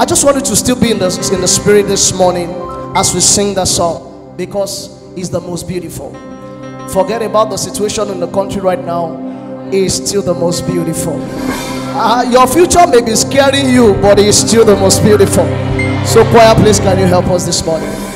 I just want you to still be in the, in the spirit this morning as we sing that song because it's the most beautiful. Forget about the situation in the country right now, it's still the most beautiful. Uh, your future may be scaring you, but it's still the most beautiful. So, choir, please, can you help us this morning?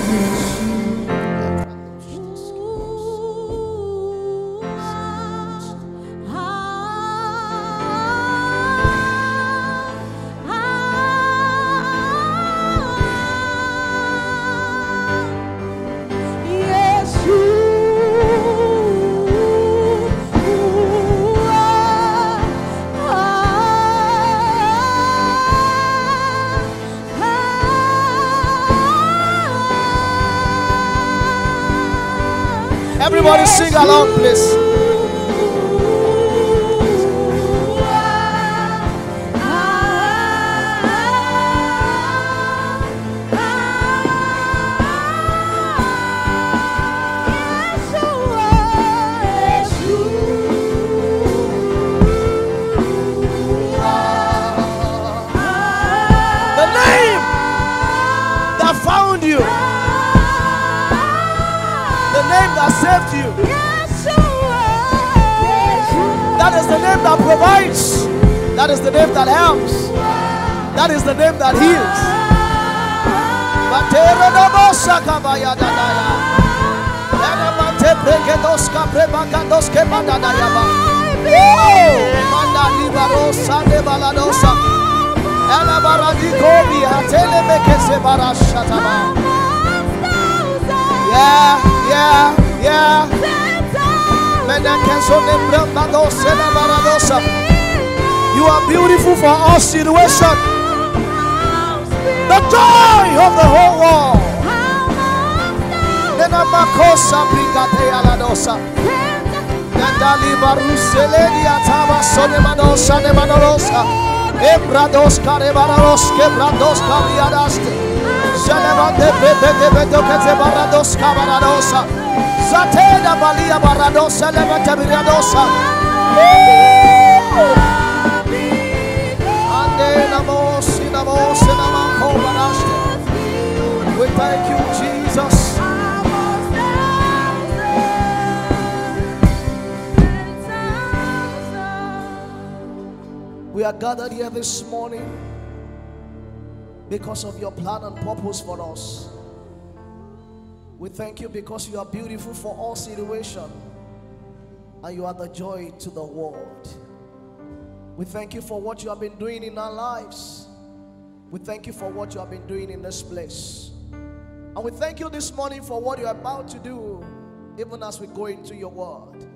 Prebagadoske badadaya ba. Manda libarosa de baladosa. Ela baradikobi atele mekese barashataba. Yeah, yeah, yeah. Menekeso de brembadosa de baradosa. You are beautiful for all situation. The joy of the whole world. Nena makosa brigate aladosa. Nendali baruseledi ataba sone manosa ne manorosa. Embrados carebarados quebrados cabriadaste. Zelevante cabaradosa. Ande baraste. We thank you, Jesus. Are gathered here this morning because of your plan and purpose for us. We thank you because you are beautiful for all situation and you are the joy to the world. We thank you for what you have been doing in our lives. We thank you for what you have been doing in this place. And we thank you this morning for what you're about to do, even as we go into your word.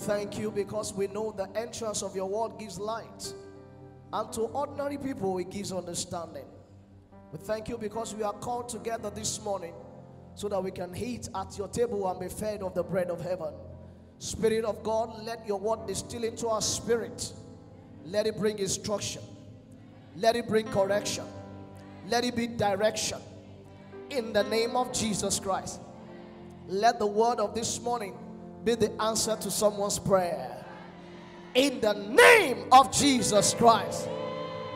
Thank you because we know the entrance of your word gives light, and to ordinary people, it gives understanding. We thank you because we are called together this morning so that we can eat at your table and be fed of the bread of heaven. Spirit of God, let your word distill into our spirit. Let it bring instruction. Let it bring correction. Let it be direction. In the name of Jesus Christ. Let the word of this morning be the answer to someone's prayer. In the name of Jesus Christ.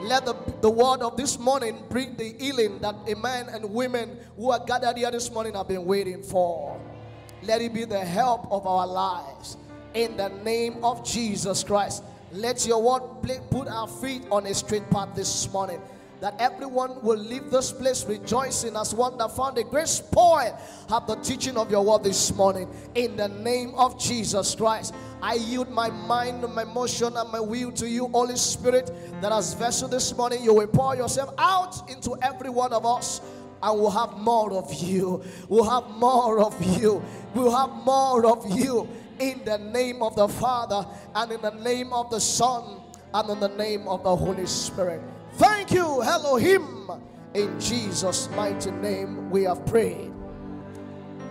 Let the, the word of this morning bring the healing that a man and women who are gathered here this morning have been waiting for. Let it be the help of our lives. In the name of Jesus Christ. Let your word put our feet on a straight path this morning. That everyone will leave this place rejoicing as one that found a great spoil at the teaching of your word this morning. In the name of Jesus Christ. I yield my mind, my emotion, and my will to you, Holy Spirit, that as vessel this morning, you will pour yourself out into every one of us and we'll have more of you. We'll have more of you. We'll have more of you in the name of the Father and in the name of the Son and in the name of the Holy Spirit. Thank you, Elohim. In Jesus' mighty name, we have prayed.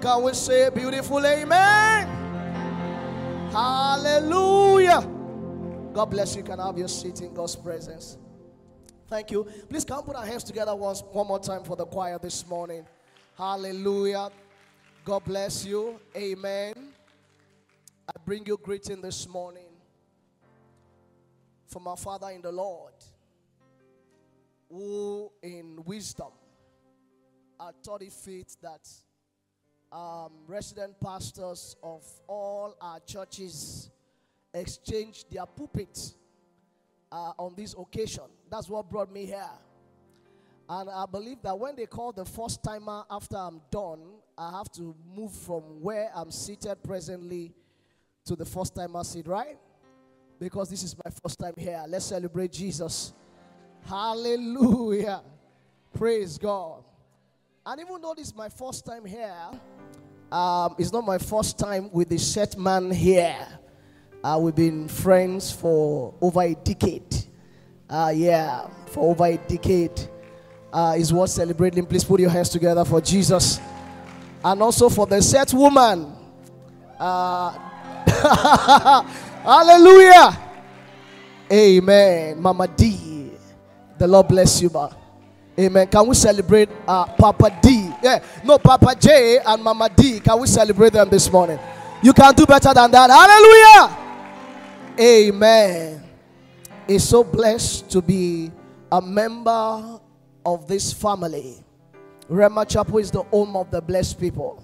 Can we say a beautiful amen? Hallelujah. God bless you. You Can have your seat in God's presence. Thank you. Please come put our hands together once one more time for the choir this morning. Hallelujah. God bless you. Amen. I bring you greeting this morning from our Father in the Lord, who in wisdom, I thought it fit that um, resident pastors of all our churches exchange their pulpits uh, on this occasion. That's what brought me here. And I believe that when they call the first timer after I'm done, I have to move from where I'm seated presently to the first timer seat, right? Because this is my first time here. Let's celebrate Jesus. Hallelujah. Praise God. And even though this is my first time here, um, it's not my first time with the set man here. Uh, we've been friends for over a decade. Uh, yeah, for over a decade. Uh, is worth celebrating. Please put your hands together for Jesus. And also for the set woman. Uh, hallelujah. Amen. Mama D. The Lord bless you, ma. Amen. Can we celebrate uh, Papa D? Yeah, no, Papa J and Mama D. Can we celebrate them this morning? You can do better than that. Hallelujah. Amen. It's so blessed to be a member of this family. Rhema Chapel is the home of the blessed people.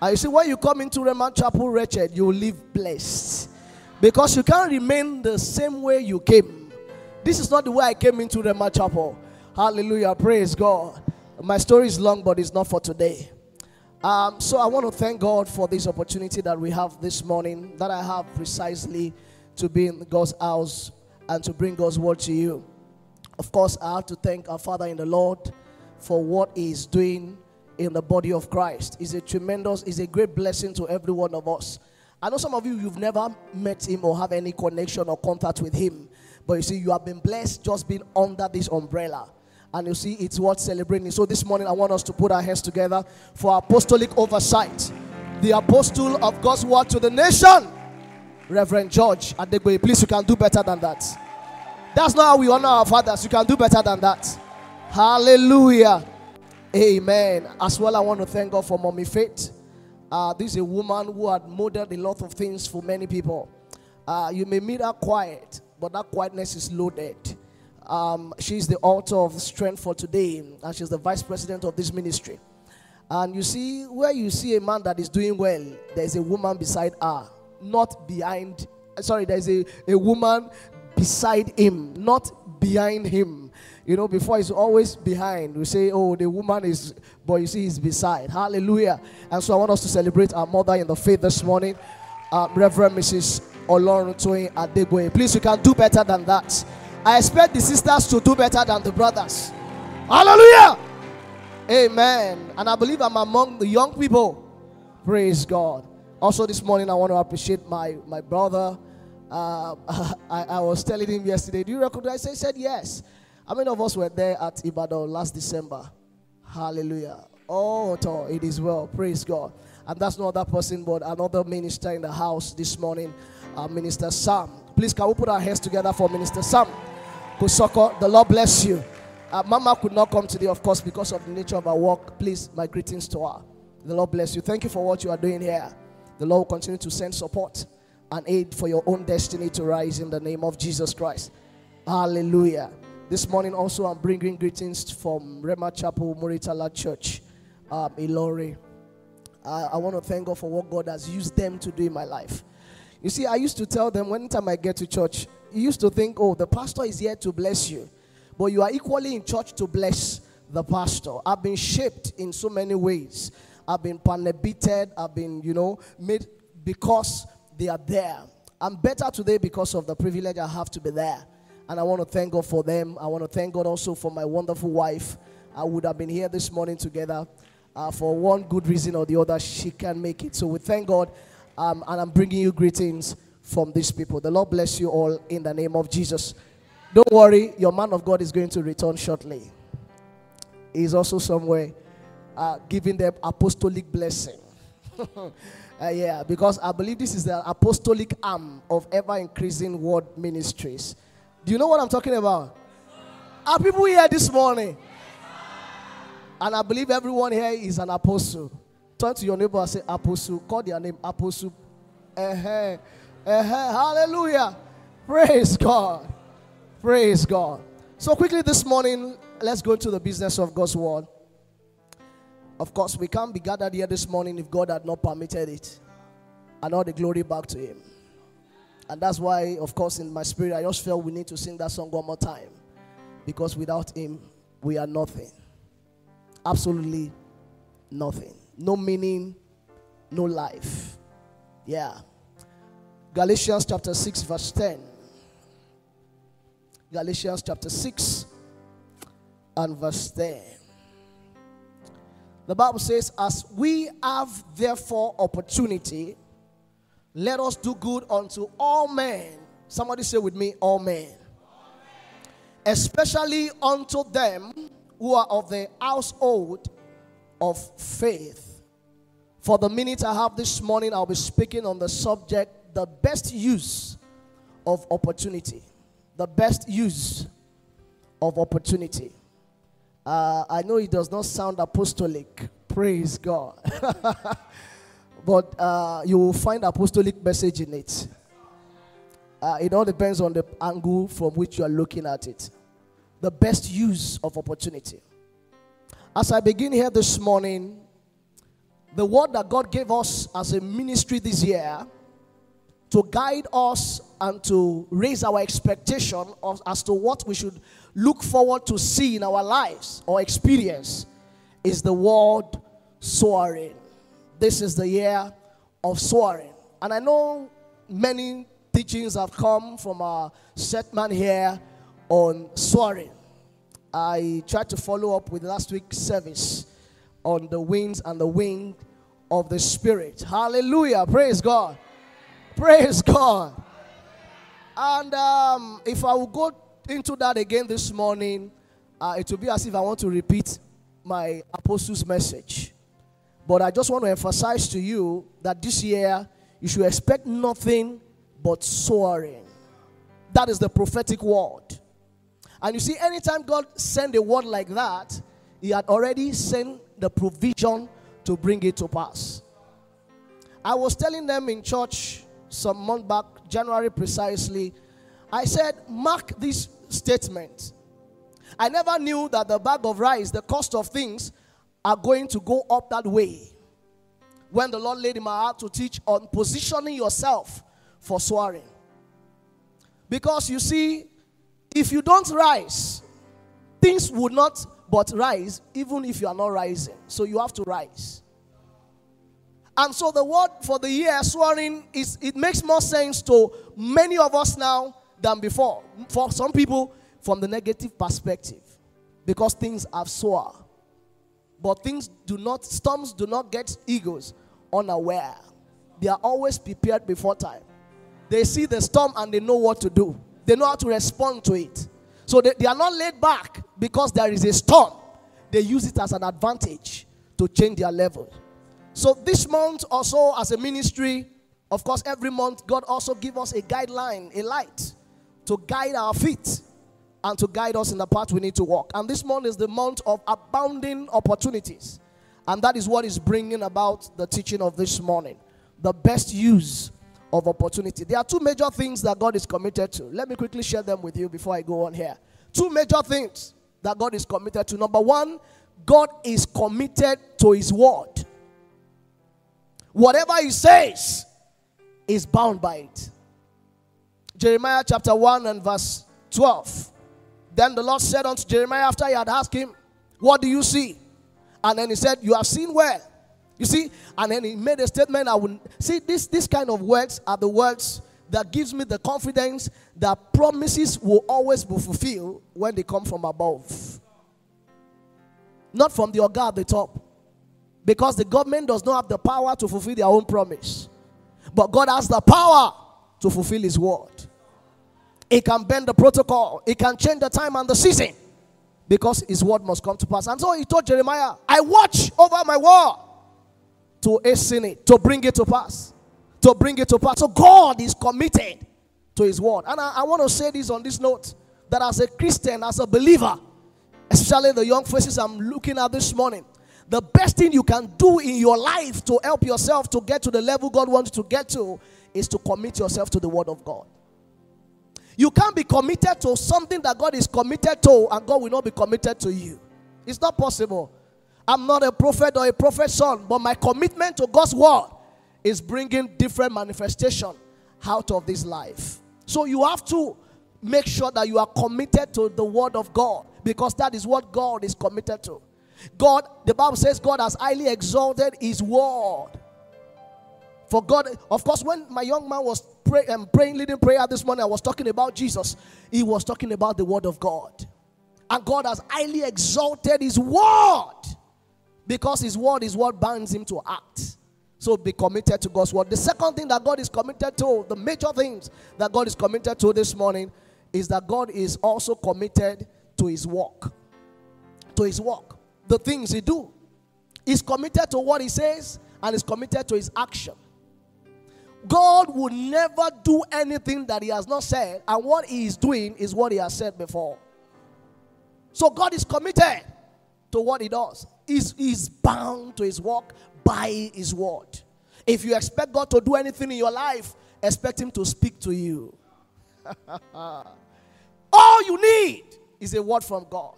And you see, when you come into Rhema Chapel wretched, you live blessed. Because you can't remain the same way you came. This is not the way I came into Rhema Chapel. Hallelujah. Praise God. My story is long, but it's not for today. Um, so I want to thank God for this opportunity that we have this morning, that I have precisely to be in God's house and to bring God's word to you. Of course, I have to thank our Father in the Lord for what He is doing in the body of Christ. It's a tremendous, it's a great blessing to every one of us. I know some of you, you've never met Him or have any connection or contact with Him. But you see, you have been blessed just being under this umbrella and you see it's worth celebrating. So this morning I want us to put our hands together for apostolic oversight. The apostle of God's word to the nation, Reverend George Adegboye. Please, you can do better than that. That's not how we honor our fathers. You can do better than that. Hallelujah. Amen. As well, I want to thank God for Mommy Faith. Uh, this is a woman who had modeled a lot of things for many people. Uh, you may meet her quiet, but that quietness is loaded. Um, she's the author of Strength for Today, and she's the vice president of this ministry. And you see, where you see a man that is doing well, there's a woman beside her, not behind. Sorry, there's a, a woman beside him, not behind him. You know, before he's always behind. We say, oh, the woman is, but you see, he's beside. Hallelujah. And so I want us to celebrate our mother in the faith this morning, uh, Reverend Mrs. Oloruntoyin Adegboye. Please, you can do better than that. I expect the sisters to do better than the brothers. Hallelujah. Amen. And I believe I'm among the young people. Praise God. Also, this morning, I want to appreciate my, my brother. Uh, I, I, was telling him yesterday, Do you recognize? He said, Yes. How many of us were there at Ibadan last December? Hallelujah. Oh, it is well. Praise God. And that's not that person, but another minister in the house this morning, uh, Minister Sam. Please, can we put our hands together for Minister Sam? Kusoko, the Lord bless you. Uh, Mama could not come today, of course, because of the nature of her work. Please, my greetings to her. The Lord bless you. Thank you for what you are doing here. The Lord will continue to send support and aid for your own destiny to rise in the name of Jesus Christ. Hallelujah. This morning, also, I'm bringing greetings from Rhema Chapel, Muritala Church, um, Ilorin. Uh, I want to thank God for what God has used them to do in my life. You see, I used to tell them anytime I get to church, you used to think, oh, the pastor is here to bless you. But you are equally in church to bless the pastor. I've been shaped in so many ways. I've been panebited. I've been, you know, made because they are there. I'm better today because of the privilege I have to be there. And I want to thank God for them. I want to thank God also for my wonderful wife. I would have been here this morning together. Uh, for one good reason or the other, she can make it. So we thank God. Um, and I'm bringing you greetings from these people. The Lord bless you all in the name of Jesus. Don't worry, your man of God is going to return shortly. He's also somewhere uh, giving them apostolic blessing. uh, yeah, because I believe this is the apostolic arm of ever increasing word ministries. Do you know what I'm talking about? Are people here this morning? And I believe everyone here is an apostle. Turn to your neighbor and say, Apostle. Call their name Apostle. Uh-huh. Uh-huh. Hallelujah. Praise God. Praise God. So quickly this morning, let's go into the business of God's word. Of course, we can't be gathered here this morning if God had not permitted it. And all the glory back to Him. And that's why, of course, in my spirit, I just felt we need to sing that song one more time. Because without Him, we are nothing. Absolutely nothing. No meaning, no life. Yeah. Galatians chapter 6, verse 10. Galatians chapter 6 and verse 10. The Bible says, As we have therefore opportunity, let us do good unto all men. Somebody say with me, all men. Especially unto them who are of the household of faith. For the minute I have this morning, I'll be speaking on the subject the best use of opportunity. The best use of opportunity. Uh, I know it does not sound apostolic. Praise God. but uh, you will find apostolic message in it. Uh, it all depends on the angle from which you are looking at it. The best use of opportunity. As I begin here this morning, the word that God gave us as a ministry this year to guide us and to raise our expectation of, as to what we should look forward to see in our lives or experience is the word soaring. This is the year of soaring. And I know many teachings have come from our set man here on soaring. I tried to follow up with last week's service on the winds and the wing of the Spirit. Hallelujah. Praise God. Praise God. And um, if I will go into that again this morning, uh, it will be as if I want to repeat my apostles' message. But I just want to emphasize to you that this year you should expect nothing but soaring. That is the prophetic word. And you see, anytime God sent a word like that, He had already sent the provision to bring it to pass. I was telling them in church some month back, January precisely, I said, mark this statement. I never knew that the bag of rice, the cost of things, are going to go up that way. When the Lord laid in my heart to teach on positioning yourself for soaring. Because you see, if you don't rise, things would not but rise, even if you are not rising. So you have to rise. And so the word for the year soaring is it makes more sense to many of us now than before. For some people, from the negative perspective, because things have soared. But things do not, storms do not get egos unaware. They are always prepared before time. They see the storm and they know what to do. They know how to respond to it. So they, they are not laid back because there is a storm. They use it as an advantage to change their level. So this month also as a ministry, of course, every month God also give us a guideline, a light to guide our feet and to guide us in the path we need to walk. And this month is the month of abounding opportunities. And that is what is bringing about the teaching of this morning. The best use of opportunity. There are two major things that God is committed to. Let me quickly share them with you before I go on here. Two major things that God is committed to. Number one, God is committed to His word. Whatever He says is bound by it. Jeremiah chapter 1 and verse 12. Then the Lord said unto Jeremiah after he had asked him, What do you see? And then he said, You have seen well. You see? And then he made a statement. I would see this, this kind of words are the words that gives me the confidence that promises will always be fulfilled when they come from above. Not from the organ at the top. Because the government does not have the power to fulfill their own promise. But God has the power to fulfill his word. It can bend the protocol. It can change the time and the season. Because his word must come to pass. And so he told Jeremiah, I watch over my word to hasten it, to bring it to pass. To bring it to pass. So God is committed to his word. And I, I want to say this on this note that as a Christian, as a believer, especially the young faces I'm looking at this morning, the best thing you can do in your life to help yourself to get to the level God wants you to get to is to commit yourself to the Word of God. You can't be committed to something that God is committed to, and God will not be committed to you. It's not possible. I'm not a prophet or a prophet's son, but my commitment to God's word is bringing different manifestation out of this life. So you have to make sure that you are committed to the word of God because that is what God is committed to. God, the Bible says, God has highly exalted his word. For God, of course, when my young man was pray, um, praying, leading prayer this morning, I was talking about Jesus. He was talking about the word of God. And God has highly exalted his word because his word is what binds him to act. So be committed to God's word. The second thing that God is committed to, the major things that God is committed to this morning, is that God is also committed to his work. To his work. The things he do. He's committed to what he says and is committed to his action. God will never do anything that he has not said, and what he is doing is what he has said before. So God is committed to what he does. He's, he's bound to his work by his word. If you expect God to do anything in your life, expect him to speak to you. All you need is a word from God.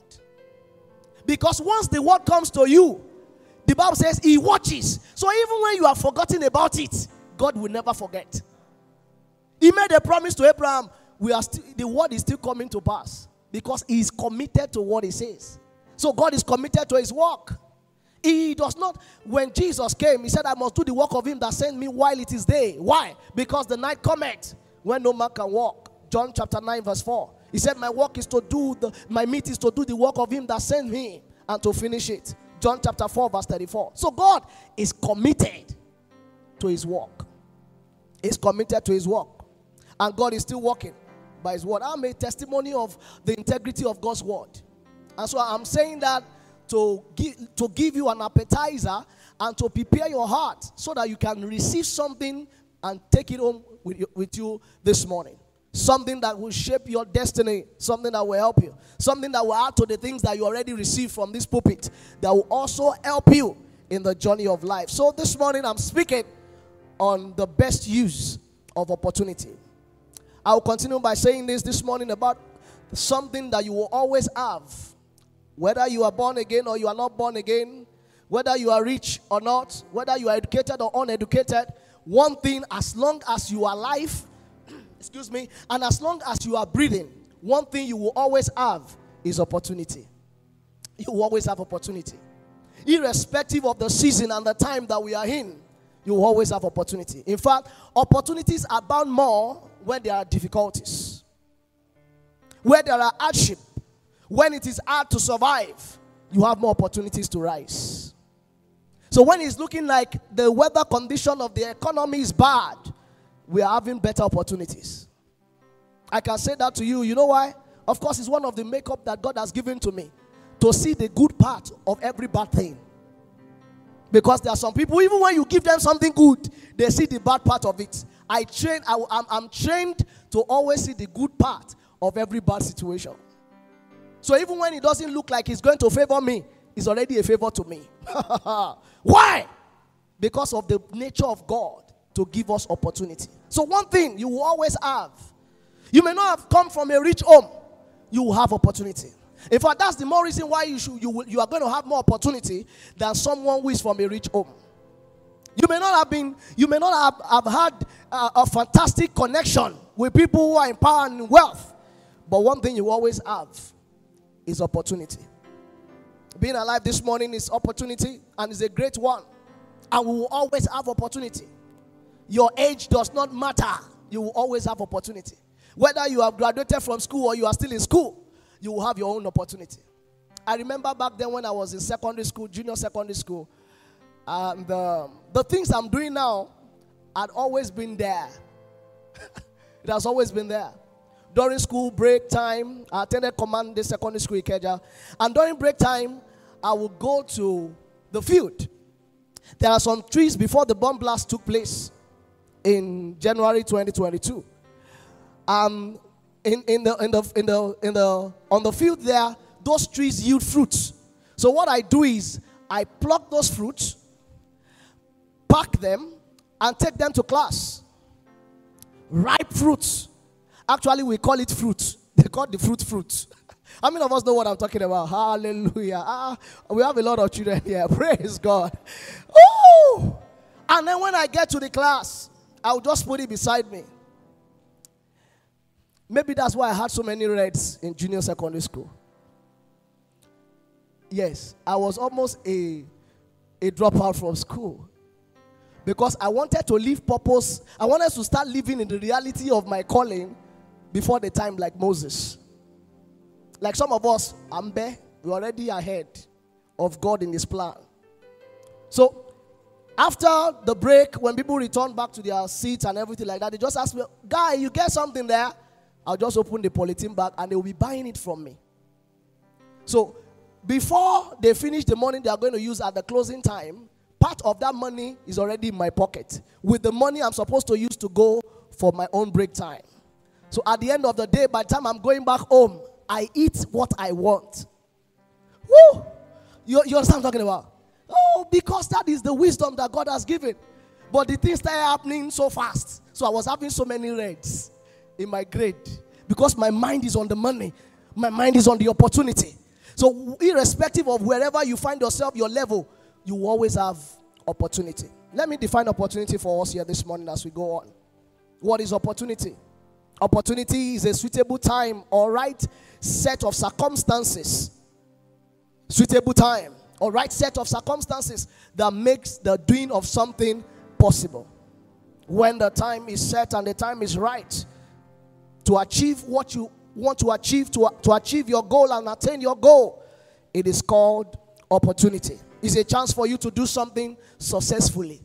Because once the word comes to you, the Bible says he watches. So even when you have forgotten about it, God will never forget. He made a promise to Abraham. We are still, the word is still coming to pass because he is committed to what he says. So God is committed to his work. He does not, when Jesus came, he said, I must do the work of him that sent me while it is day. Why? Because the night cometh when no man can walk. John chapter 9, verse 4. He said, My work is to do the my meat is to do the work of him that sent me and to finish it. John chapter 4, verse 34. So God is committed to his work. He's committed to his work. And God is still working by his word. I'm a testimony of the integrity of God's word. And so I'm saying that to give, to give you an appetizer and to prepare your heart so that you can receive something and take it home with you, with you this morning something that will shape your destiny, something that will help you, something that will add to the things that you already received from this pulpit, that will also help you in the journey of life. So this morning I'm speaking on the best use of opportunity. I'll continue by saying this this morning about something that you will always have, whether you are born again or you are not born again, whether you are rich or not, whether you are educated or uneducated. One thing, as long as you are alive, excuse me, and as long as you are breathing, one thing you will always have is opportunity. You will always have opportunity. Irrespective of the season and the time that we are in, you will always have opportunity. In fact, opportunities abound more when there are difficulties, where there are hardship, when it is hard to survive, you have more opportunities to rise. So when it's looking like the weather condition of the economy is bad, we are having better opportunities. I can say that to you. You know why? Of course, it's one of the makeup that God has given to me to see the good part of every bad thing. Because there are some people, even when you give them something good, they see the bad part of it. I train, I, I'm, I'm trained to always see the good part of every bad situation. So even when it doesn't look like it's going to favor me, it's already a favor to me. Why? Because of the nature of God to give us opportunity. So, one thing you will always have you may not have come from a rich home, you will have opportunity. In fact, that's the more reason why you, should, you, will, you are going to have more opportunity than someone who is from a rich home. You may not have been, you may not have, have had uh, a fantastic connection with people who are in power and wealth. But one thing you always have is opportunity. Being alive this morning is opportunity and is a great one. And we will always have opportunity. Your age does not matter. You will always have opportunity. Whether you have graduated from school or you are still in school, you will have your own opportunity. I remember back then when I was in secondary school, junior secondary school, and um, the things I'm doing now had always been there. it has always been there. During school break time, I attended command the secondary school Ikeja, and during break time, I would go to the field. There are some trees before the bomb blast took place in January 2022. Um, in, in, the, in, the, in, the, in the, on the field there, those trees yield fruits. So what I do is I pluck those fruits, pack them, and take them to class. Ripe fruits. Actually, we call it fruit. They call the fruit fruit. How many of us know what I'm talking about? Hallelujah. Ah, we have a lot of children here. Praise God. Ooh. And then when I get to the class, I'll just put it beside me. Maybe that's why I had so many reds in junior secondary school. Yes, I was almost a, a dropout from school because I wanted to live purpose. I wanted to start living in the reality of my calling before the time, like Moses. Like some of us, Ambe, we're already ahead of God in His plan. So, after the break, when people return back to their seats and everything like that, they just ask me, Guy, you get something there? I'll just open the polythene bag and they will be buying it from me. So, before they finish the money they are going to use at the closing time, part of that money is already in my pocket with the money I'm supposed to use to go for my own break time. So at the end of the day, by the time I'm going back home, I eat what I want. Woo! You, you understand what I'm talking about? Oh, because that is the wisdom that God has given. But the things started happening so fast. So I was having so many reds in my grade because my mind is on the money, my mind is on the opportunity. So, irrespective of wherever you find yourself, your level, you always have opportunity. Let me define opportunity for us here this morning as we go on. What is opportunity? Opportunity is a suitable time or right set of circumstances. Suitable time or right set of circumstances that makes the doing of something possible. When the time is set and the time is right to achieve what you want to achieve, to, to achieve your goal and attain your goal, it is called opportunity. It's a chance for you to do something successfully.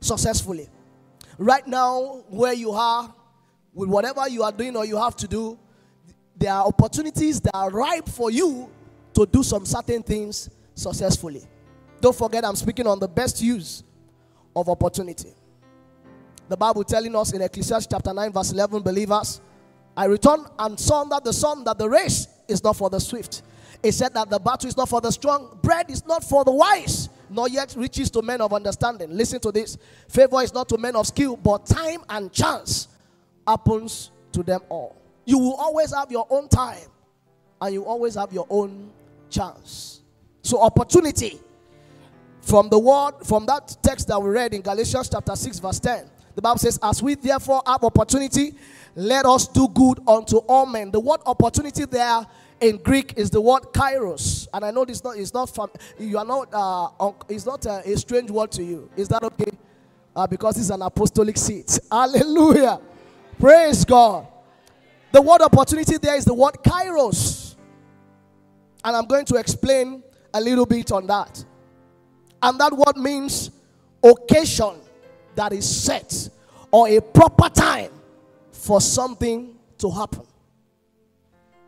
Successfully. Right now, where you are, with whatever you are doing or you have to do, there are opportunities that are ripe for you to do some certain things successfully. Don't forget, I'm speaking on the best use of opportunity. The Bible telling us in Ecclesiastes chapter 9, verse 11, believers, I return and saw that the sun that the race is not for the swift. It said that the battle is not for the strong, bread is not for the wise, nor yet riches to men of understanding. Listen to this. Favor is not to men of skill, but time and chance happens to them all. You will always have your own time, and you always have your own chance. So, opportunity from the word, from that text that we read in Galatians chapter 6, verse 10. The Bible says, As we therefore have opportunity, let us do good unto all men. The word opportunity there in Greek is the word kairos. And I know this not it's not from you are not uh, it's not a, a, strange word to you. Is that okay? Uh, because it's an apostolic seat. Hallelujah. Praise God. The word opportunity there is the word kairos. And I'm going to explain a little bit on that. And that word means occasion that is set or a proper time for something to happen.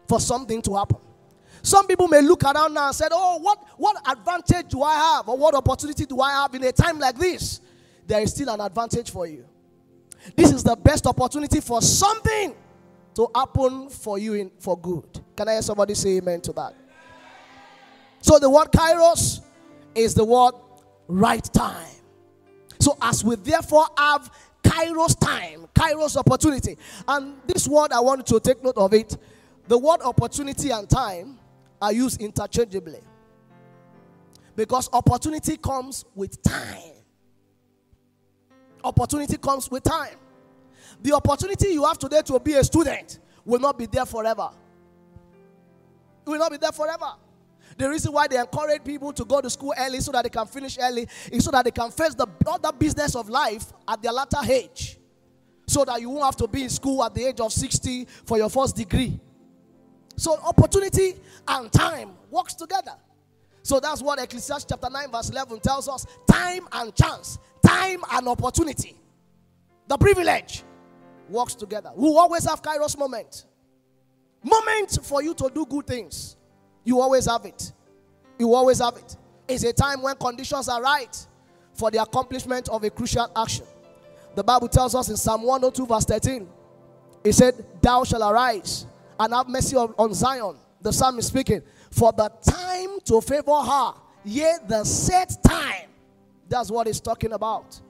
For something to happen. Some people may look around now and say, Oh, what, what advantage do I have? Or what opportunity do I have in a time like this? There is still an advantage for you. This is the best opportunity for something to happen for you in, for good. Can I hear somebody say amen to that? So the word kairos is the word right time. So as we therefore have kairos time, kairos opportunity. And this word, I want to take note of it. The word opportunity and time are used interchangeably. Because opportunity comes with time. Opportunity comes with time. The opportunity you have today to be a student will not be there forever. It will not be there forever. The reason why they encourage people to go to school early so that they can finish early is so that they can face the other business of life at their latter age. So that you won't have to be in school at the age of 60 for your first degree. So opportunity and time works together. So that's what Ecclesiastes chapter 9 verse 11 tells us. Time and chance, time and opportunity. The privilege works together. We always have kairos moment. Moment for you to do good things. You always have it. You always have it. It's a time when conditions are right for the accomplishment of a crucial action. The Bible tells us in Psalm 102, verse 13, it said, Thou shall arise and have mercy on, on Zion. The psalm is speaking, For the time to favor her, yea, the set time. That's what he's talking about.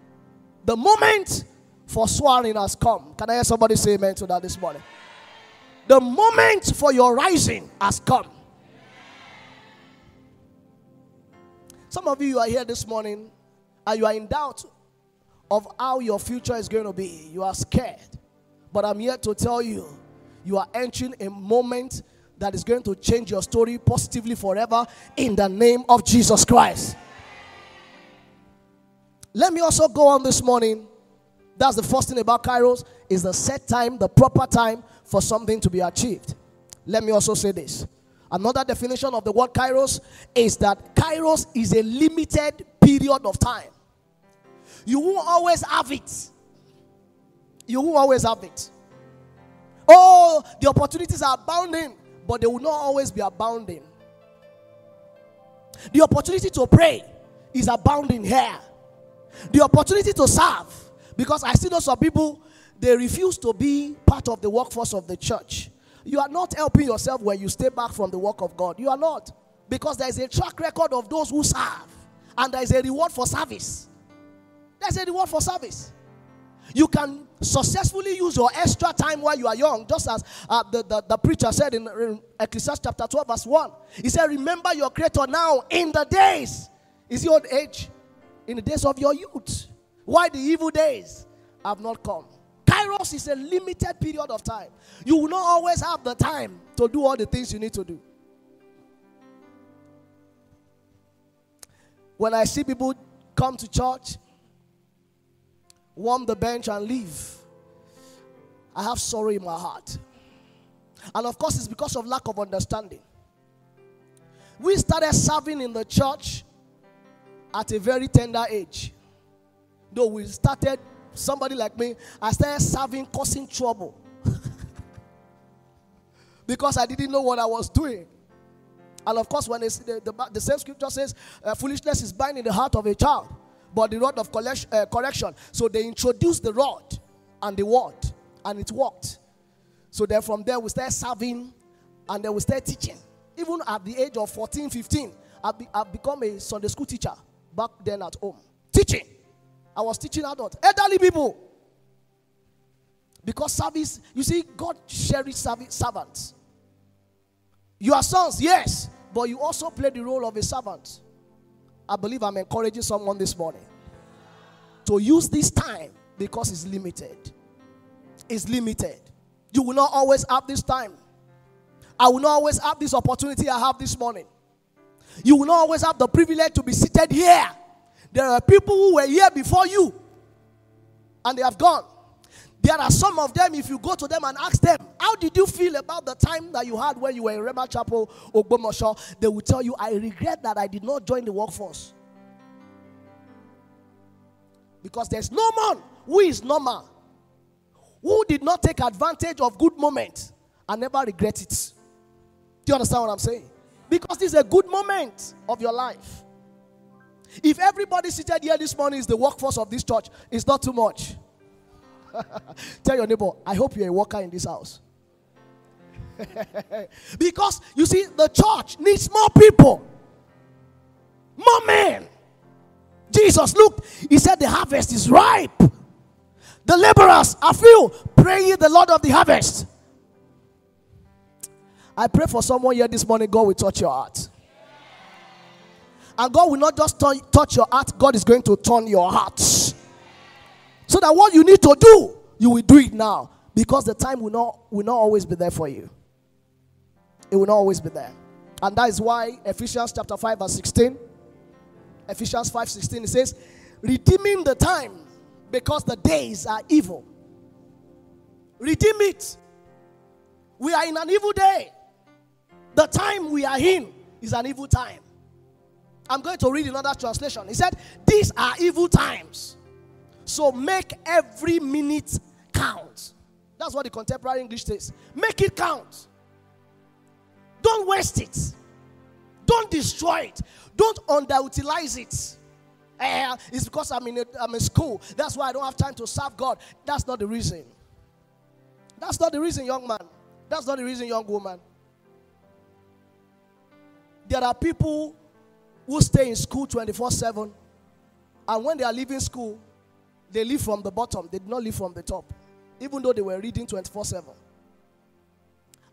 The moment for swearing has come. Can I hear somebody say amen to that this morning? The moment for your rising has come. Some of you are here this morning and you are in doubt of how your future is going to be. You are scared. But I'm here to tell you, you are entering a moment that is going to change your story positively forever in the name of Jesus Christ. Let me also go on this morning. That's the first thing about Kairos is the set time, the proper time for something to be achieved. Let me also say this. Another definition of the word Kairos is that Kairos is a limited period of time. You won't always have it. You won't always have it. Oh, the opportunities are abounding, but they will not always be abounding. The opportunity to pray is abounding here. The opportunity to serve, because I see those some people, they refuse to be part of the workforce of the church. You are not helping yourself when you stay back from the work of God. You are not. Because there is a track record of those who serve, and there is a reward for service. There's a reward for service. You can successfully use your extra time while you are young, just as uh, the, the, the, preacher said in, in Ecclesiastes chapter 12, verse 1. He said, Remember your Creator now in the days. Is your age? In the days of your youth. Why the evil days have not come? Kairos is a limited period of time. You will not always have the time to do all the things you need to do. When I see people come to church, warm the bench, and leave, I have sorrow in my heart. And of course, it's because of lack of understanding. We started serving in the church at a very tender age. Though we started, somebody like me, I started serving, causing trouble. because I didn't know what I was doing. And of course, when the, the, the, same scripture says, uh, foolishness is bind in the heart of a child, but the rod of uh, correction. So they introduced the rod and the word, and it worked. So then from there, we started serving, and then we started teaching. Even at the age of 14, 15, I've, be, become a Sunday school teacher back then at home. Teaching. I was teaching adults, elderly people. Because service, you see, God cherishes servants. You are sons, yes, but you also play the role of a servant. I believe I'm encouraging someone this morning to use this time because it's limited. It's limited. You will not always have this time. I will not always have this opportunity I have this morning. You will not always have the privilege to be seated here. There are people who were here before you and they have gone. There are some of them, if you go to them and ask them, How did you feel about the time that you had when you were in Rhema Chapel Ogbomoso? They will tell you, I regret that I did not join the workforce. Because there's no man who is normal, who did not take advantage of good moments and never regret it. Do you understand what I'm saying? Because this is a good moment of your life. If everybody seated here this morning is the workforce of this church, it's not too much. Tell your neighbor, I hope you're a worker in this house. because you see, the church needs more people, more men. Jesus looked, he said, The harvest is ripe. The laborers are few. Pray ye the Lord of the harvest. I pray for someone here this morning, God will touch your heart. And God will not just touch your heart, God is going to turn your heart. So that what you need to do, you will do it now. Because the time will not, will not always be there for you. It will not always be there. And that is why Ephesians chapter 5, verse 16. Ephesians 5 16, it says, redeeming the time because the days are evil. Redeem it. We are in an evil day. The time we are in is an evil time. I'm going to read another translation. He said, These are evil times. So make every minute count. That's what the contemporary English says. Make it count. Don't waste it. Don't destroy it. Don't underutilize it. Eh, it's because I'm in, a, I'm in school. That's why I don't have time to serve God. That's not the reason. That's not the reason, young man. That's not the reason, young woman. There are people who stay in school 24 7, and when they are leaving school, they live from the bottom, they did not live from the top, even though they were reading 24 7.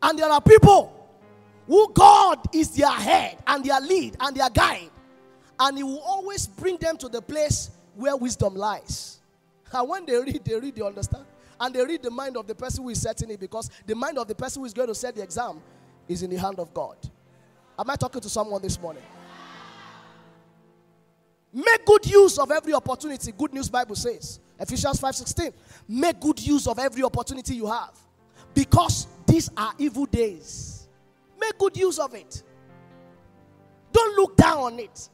And there are people who God is their head and their lead and their guide, and He will always bring them to the place where wisdom lies. And when they read, they read, they understand. And they read the mind of the person who is setting it because the mind of the person who is going to set the exam is in the hand of God. Am I talking to someone this morning? Make good use of every opportunity. Good news Bible says. Ephesians 5:16. Make good use of every opportunity you have. Because these are evil days. Make good use of it. Don't look down on it.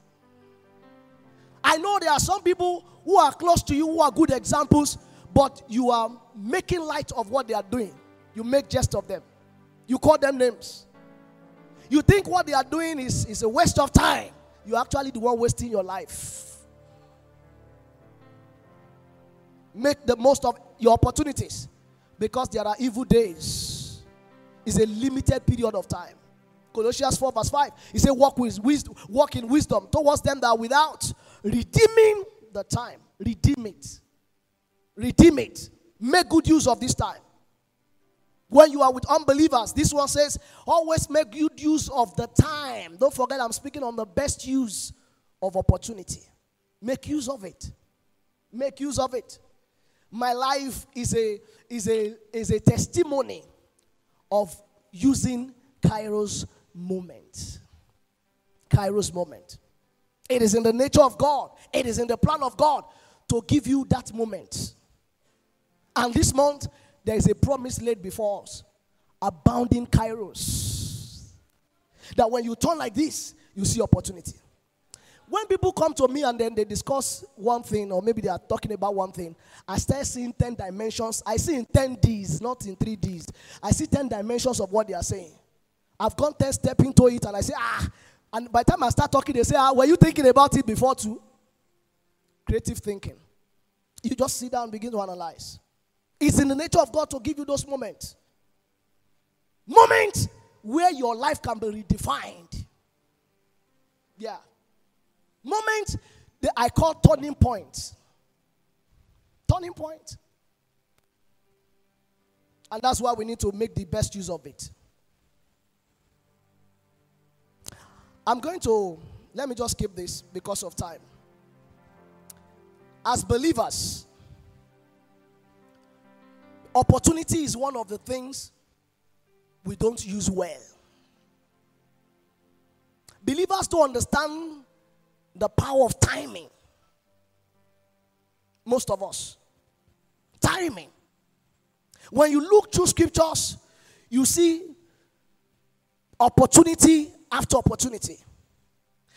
I know there are some people who are close to you who are good examples, but you are making light of what they are doing. You make jest of them. You call them names. You think what they are doing is, is a waste of time. You're actually the one wasting your life. Make the most of your opportunities because there are evil days. It's a limited period of time. Colossians 4, verse 5. He said, Walk with wisdom, walk in wisdom towards them that are without, redeeming the time. Redeem it. Redeem it. Make good use of this time. When you are with unbelievers, this one says, always make good use of the time. Don't forget, I'm speaking on the best use of opportunity. Make use of it. Make use of it. My life is a is a is a testimony of using Kairos moment. Kairos moment. It is in the nature of God. It is in the plan of God to give you that moment. And this month, there is a promise laid before us abounding kairos. That when you turn like this, you see opportunity. When people come to me and then they discuss one thing, or maybe they are talking about one thing, I start seeing 10 dimensions. I see in 10 Ds, not in 3 Ds. I see 10 dimensions of what they are saying. I've gone 10 step into it and I say, ah, and by the time I start talking, they say, ah, were you thinking about it before too? Creative thinking. You just sit down and begin to analyze. It's in the nature of God to give you those moments. Moments where your life can be redefined. Yeah. Moments that I call turning points. Turning point. And that's why we need to make the best use of it. I'm going to, let me just skip this because of time. As believers, Opportunity is one of the things we don't use well. Believers don't understand the power of timing. Most of us. Timing. When you look through scriptures, you see opportunity after opportunity.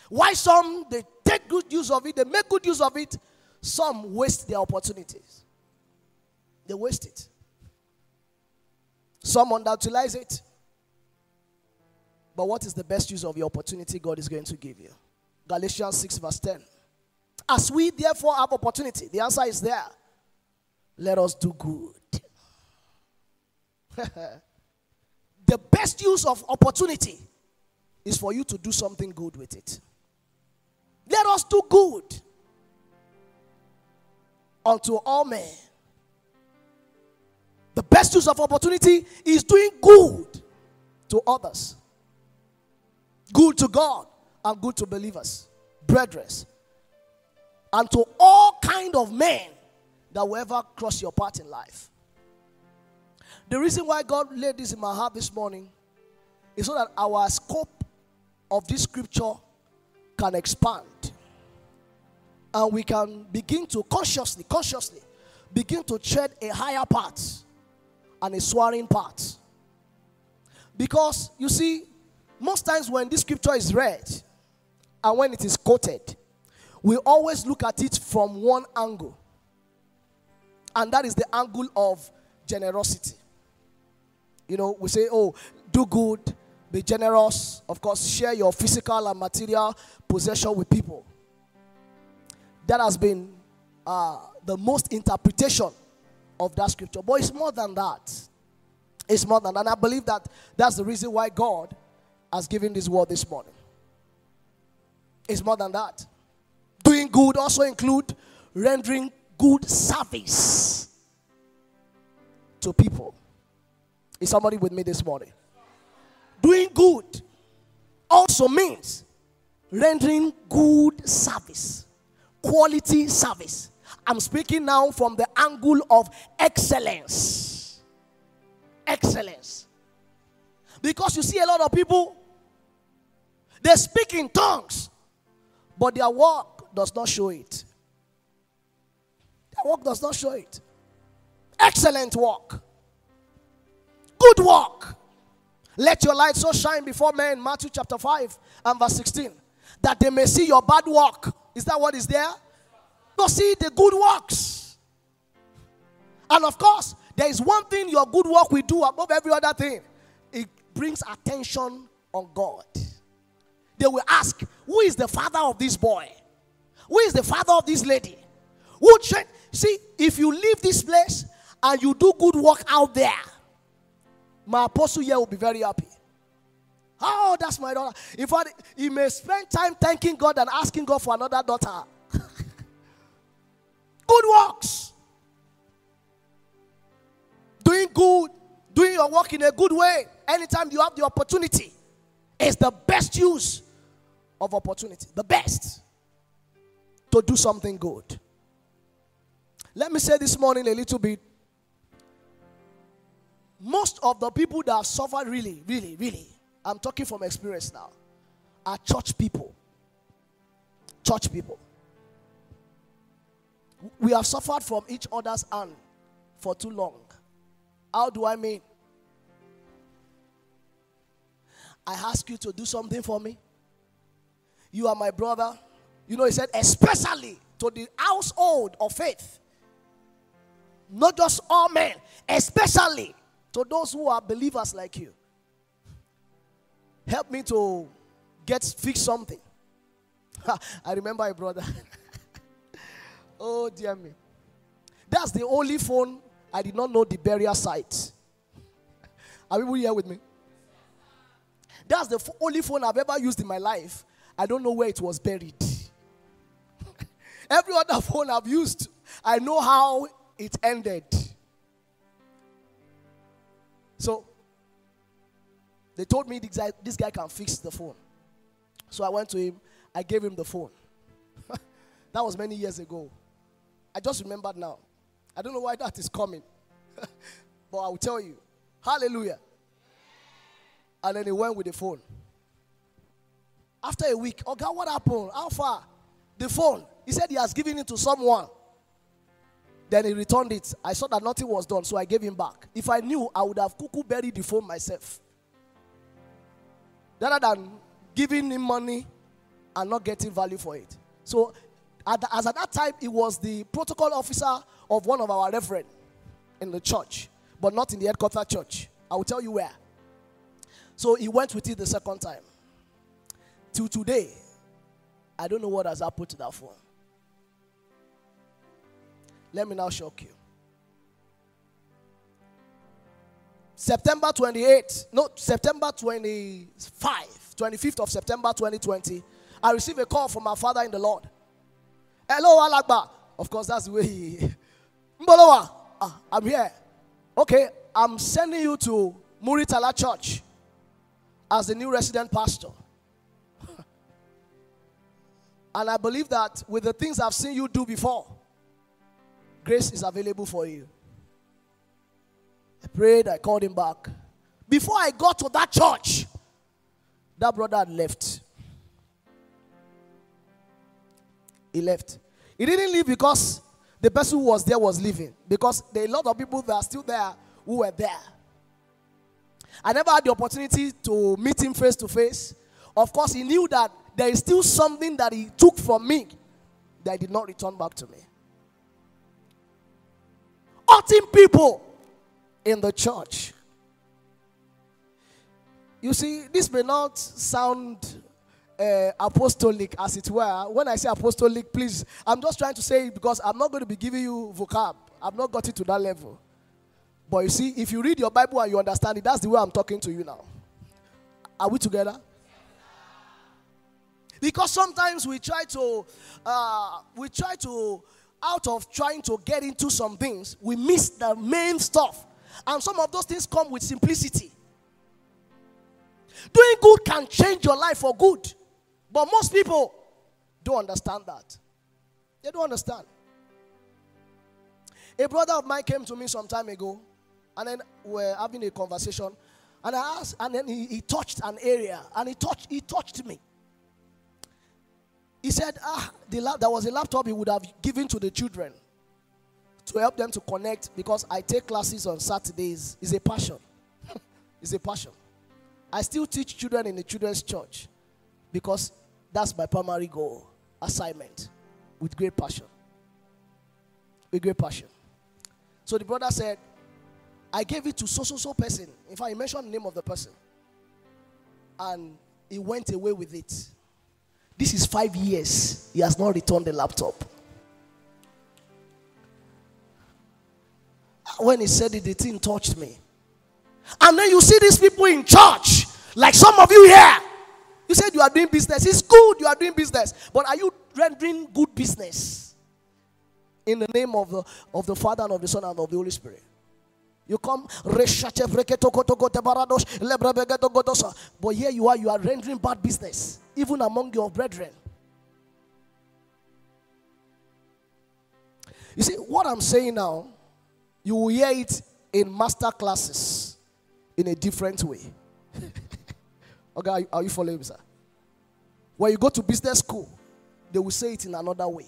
Why some they take good use of it, they make good use of it, some waste their opportunities. They waste it. Some underutilize it. But what is the best use of your opportunity God is going to give you? Galatians 6, verse 10. As we therefore have opportunity, the answer is there. Let us do good. the best use of opportunity is for you to do something good with it. Let us do good unto all men the best use of opportunity is doing good to others, good to God, and good to believers, brethren, and to all kind of men that will ever cross your path in life. The reason why God laid this in my heart this morning is so that our scope of this scripture can expand and we can begin to consciously, consciously begin to tread a higher path and a swearing part. Because you see, most times when this scripture is read and when it is quoted, we always look at it from one angle. And that is the angle of generosity. You know, we say, oh, do good, be generous, of course, share your physical and material possession with people. That has been uh, the most interpretation of that scripture. But it's more than that. It's more than that. And I believe that that's the reason why God has given this word this morning. It's more than that. Doing good also include rendering good service to people. Is somebody with me this morning? Doing good also means rendering good service, quality service. I'm speaking now from the angle of excellence. Excellence. Because you see a lot of people, they speak in tongues, but their work does not show it. Their work does not show it. Excellent work. Good work. Let your light so shine before men, Matthew chapter 5 and verse 16, that they may see your bad work. Is that what is there? No, see the good works. And of course, there is one thing your good work will do above every other thing it brings attention on God. They will ask, Who is the father of this boy? Who is the father of this lady? Who train? See, if you leave this place and you do good work out there, my apostle here will be very happy. Oh, that's my daughter. In fact, he may spend time thanking God and asking God for another daughter. Good works. Doing good, doing your work in a good way, anytime you have the opportunity, is the best use of opportunity. The best to do something good. Let me say this morning a little bit. Most of the people that have suffered really, really, really, I'm talking from experience now, are church people. Church people. We have suffered from each other's hand for too long. How do I mean? I ask you to do something for me. You are my brother. You know, he said, especially to the household of faith. Not just all men, especially to those who are believers like you. Help me to get fix something. I remember a brother. oh dear me. That's the only phone I did not know the burial site. Are people here with me? That's the only phone I've ever used in my life. I don't know where it was buried. Every other phone I've used, I know how it ended. So they told me this guy, this guy can fix the phone. So I went to him, I gave him the phone. that was many years ago. I just remembered now. I don't know why that is coming. but I will tell you. Hallelujah. And then he went with the phone. After a week, oh God, what happened? How far? The phone. He said he has given it to someone. Then he returned it. I saw that nothing was done, so I gave him back. If I knew, I would have cuckoo buried the phone myself. Rather than giving him money and not getting value for it. So, at the, as at that time, he was the protocol officer of one of our reverend in the church, but not in the headquarter church. I will tell you where. So he went with it the second time. Till today, I don't know what has happened to that phone. Let me now shock you. September 28th, no, September 25, 25th of September 2020, I received a call from my father in the Lord. Hello, Alagba. Of course, that's the way he. Mbolowa, ah, I'm here. Okay, I'm sending you to Muritala Church as the new resident pastor. and I believe that with the things I've seen you do before, grace is available for you. I prayed, I called him back. Before I got to that church, that brother had left. He left. He didn't leave because the person who was there was leaving, because there are a lot of people that are still there who were there. I never had the opportunity to meet him face to face. Of course, he knew that there is still something that he took from me that did not return back to me. Hurting people in the church. You see, this may not sound uh, apostolic as it were. When I say apostolic, please, I'm just trying to say it because I'm not going to be giving you vocab. I've not got it to that level. But you see, if you read your Bible and you understand it, that's the way I'm talking to you now. Are we together? Because sometimes we try to, uh, we try to out of trying to get into some things, we miss the main stuff. And some of those things come with simplicity. Doing good can change your life for good. But most people don't understand that. They don't understand. A brother of mine came to me some time ago, and then we're having a conversation. And I asked, and then he, he touched an area, and he touched, he touched me. He said, Ah, the lap, there was a laptop he would have given to the children to help them to connect because I take classes on Saturdays. It's a passion. it's a passion. I still teach children in the children's church because that's my primary goal, assignment, with great passion. With great passion. So the brother said, I gave it to so so so person. In fact, he mentioned the name of the person. And he went away with it. This is five years. He has not returned the laptop. When he said it, the thing touched me. And then you see these people in church, like some of you here. You said you are doing business. It's good, you are doing business. But are you rendering good business? In the name of the, of the Father and of the Son and of the Holy Spirit. You come, but here you are, you are rendering bad business, even among your brethren. You see, what I'm saying now, you will hear it in master classes in a different way. Okay, are you, following me, sir? When you go to business school, they will say it in another way.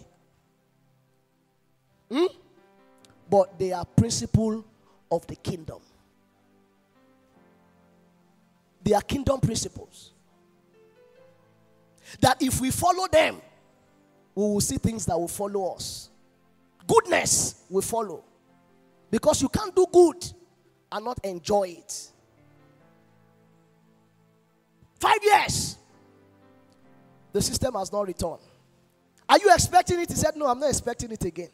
Hmm? But they are principle of the kingdom. They are kingdom principles. That if we follow them, we will see things that will follow us. Goodness will follow. Because you can't do good and not enjoy it. Five years, the system has not returned. Are you expecting it? He said, No, I'm not expecting it again.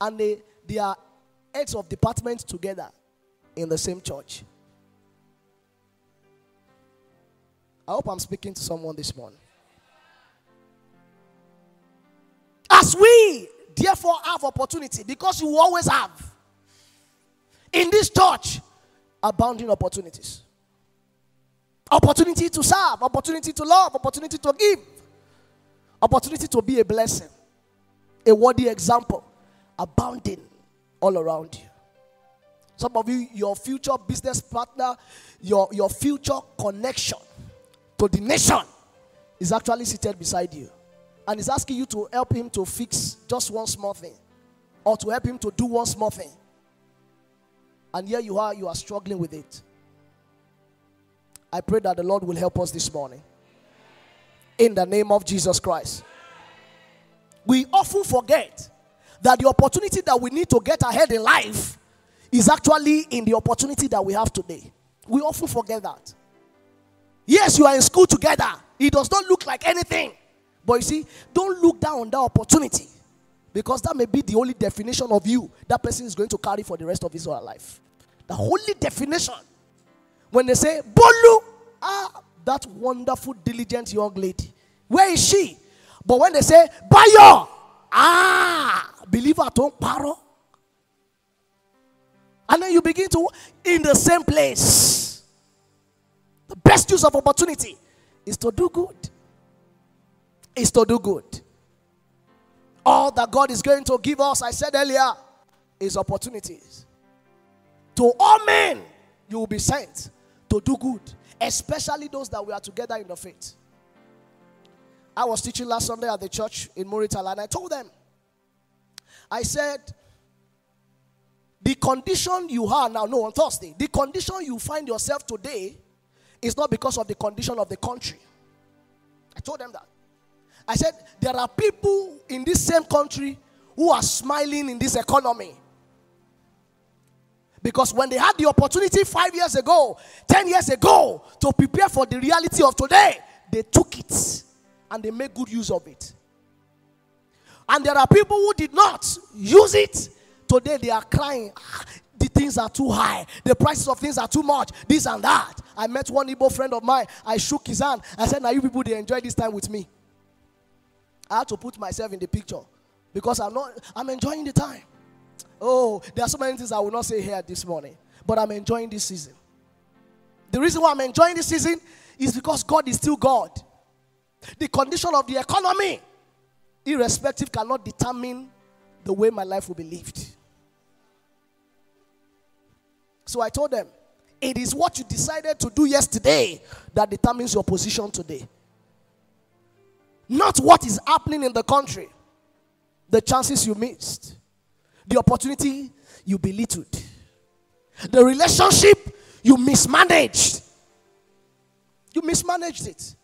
And they, they are heads of departments together in the same church. I hope I'm speaking to someone this morning. As we therefore have opportunity, because you always have in this church abounding opportunities. Opportunity to serve, opportunity to love, opportunity to give, opportunity to be a blessing, a worthy example, abounding all around you. Some of you, your future business partner, your, your future connection to the nation is actually seated beside you. And is asking you to help him to fix just one small thing or to help him to do one small thing. And here you are, you are struggling with it. I pray that the Lord will help us this morning. In the name of Jesus Christ. We often forget that the opportunity that we need to get ahead in life is actually in the opportunity that we have today. We often forget that. Yes, you are in school together. It does not look like anything. But you see, don't look down on that opportunity because that may be the only definition of you that person is going to carry for the rest of his or her life. The only definition. When they say, Bolu, ah, that wonderful, diligent young lady, where is she? But when they say, Bayo, ah, believer don't paro. And then you begin to in the same place. The best use of opportunity is to do good. Is to do good. All that God is going to give us, I said earlier, is opportunities. To all men, you will be sent to do good, especially those that we are together in the faith. I was teaching last Sunday at the church in Muritala, and I told them I said, the condition you are now, no, on Thursday, the condition you find yourself today is not because of the condition of the country. I told them that. I said, there are people in this same country who are smiling in this economy. Because when they had the opportunity five years ago, 10 years ago, to prepare for the reality of today, they took it and they made good use of it. And there are people who did not use it. Today they are crying. Ah, the things are too high. The prices of things are too much. This and that. I met one Igbo friend of mine. I shook his hand. I said, Now you people, they enjoy this time with me. I had to put myself in the picture. Because I'm not, I'm enjoying the time. Oh, there are so many things I will not say here this morning, but I'm enjoying this season. The reason why I'm enjoying this season is because God is still God. The condition of the economy, irrespective, cannot determine the way my life will be lived. So I told them, it is what you decided to do yesterday that determines your position today. Not what is happening in the country, the chances you missed, the opportunity you belittled, the relationship you mismanaged. You mismanaged it.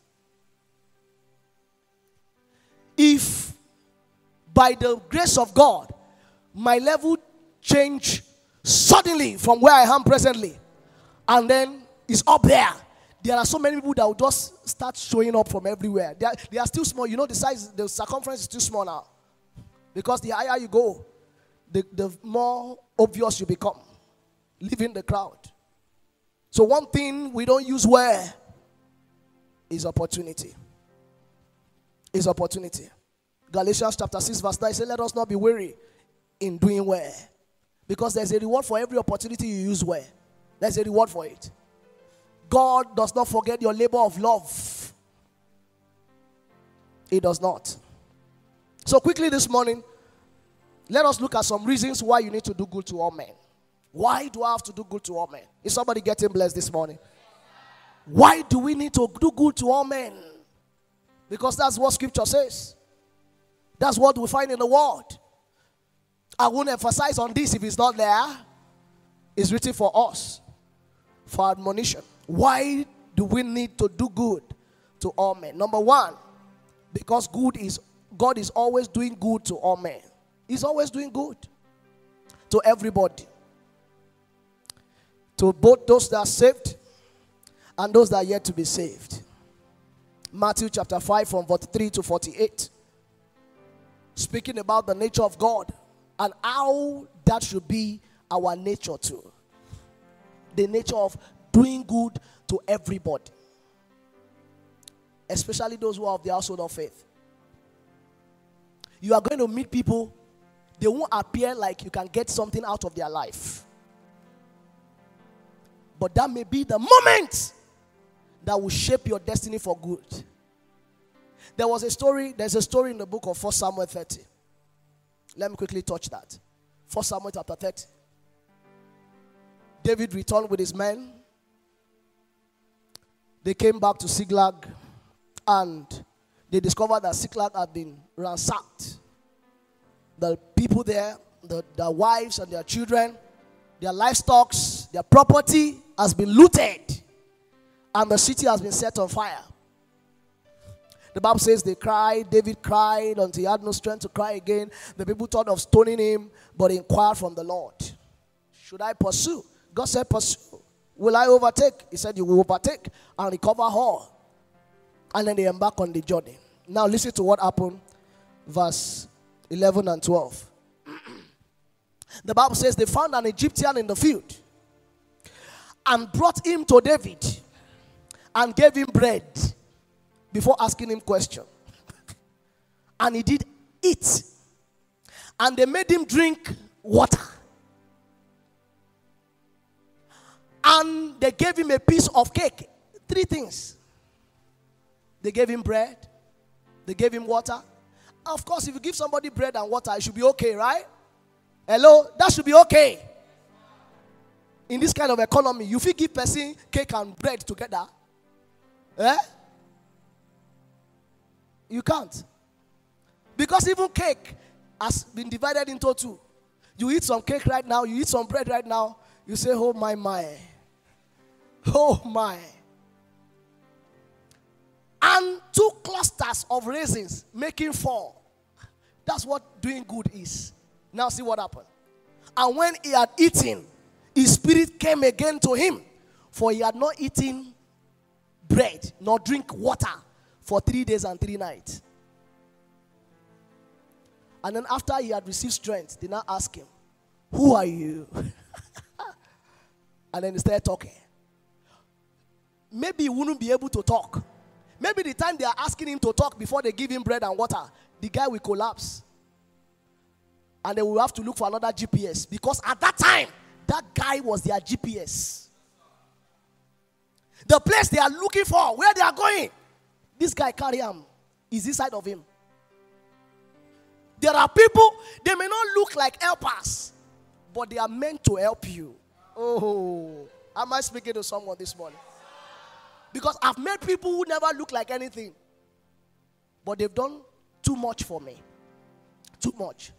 If by the grace of God, my level changed suddenly from where I am presently, and then it's up there. There are so many people that will just start showing up from everywhere. They are, they are still small. You know, the size, the circumference is too small now. Because the higher you go, the, the more obvious you become, leaving the crowd. So, one thing we don't use where is opportunity. Is opportunity. Galatians chapter 6, verse 9 says, Let us not be weary in doing well. Because there's a reward for every opportunity you use well. There's a reward for it. God does not forget your labor of love. He does not. So, quickly this morning, let us look at some reasons why you need to do good to all men. Why do I have to do good to all men? Is somebody getting blessed this morning? Why do we need to do good to all men? Because that's what scripture says. That's what we find in the word. I won't emphasize on this if it's not there. It's written for us, for admonition. Why do we need to do good to all men? Number one, because good is God is always doing good to all men. He's always doing good to everybody. To both those that are saved and those that are yet to be saved. Matthew chapter 5 from 43 to 48. Speaking about the nature of God and how that should be our nature too. The nature of doing good to everybody, especially those who are of the household of faith. You are going to meet people, they won't appear like you can get something out of their life. But that may be the moment that will shape your destiny for good. There was a story, there's a story in the book of 1 Samuel 30. Let me quickly touch that. 1 Samuel chapter 30. David returned with his men. They came back to Ziklag and they discovered that Ziklag had been ransacked. The people there, the, their wives and their children, their livestock, their property has been looted, and the city has been set on fire. The Bible says they cried, David cried until he had no strength to cry again. The people thought of stoning him, but inquired from the Lord. Should I pursue? God said, Pursue. Will I overtake? He said, You will overtake and recover all. And then they embark on the journey. Now, listen to what happened, verse 11 and 12. the Bible says they found an Egyptian in the field and brought him to David and gave him bread before asking him question. and he did eat. And they made him drink water. And they gave him a piece of cake. Three things. They gave him bread. They gave him water. Of course, if you give somebody bread and water, it should be okay, right? Hello? That should be okay. In this kind of economy, you feel give person cake and bread together. Eh? You can't. Because even cake has been divided into two. You eat some cake right now, you eat some bread right now, you say, Oh my, my. Oh my. And two clusters of raisins making four. That's what doing good is. Now see what happened. And when he had eaten, his spirit came again to him, for he had not eaten bread nor drink water for three days and three nights. And then after he had received strength, they now ask him, Who are you? and then he started talking. Maybe he wouldn't be able to talk. Maybe the time they are asking him to talk before they give him bread and water, the guy will collapse. and they will have to look for another GPS because at that time, that guy was their GPS. The place they are looking for, where they are going, this guy carry him is inside of him. There are people, they may not look like helpers, but they are meant to help you. Oh, am I speaking to someone this morning? Because I've met people who never look like anything, but they've done too much for me. Too much.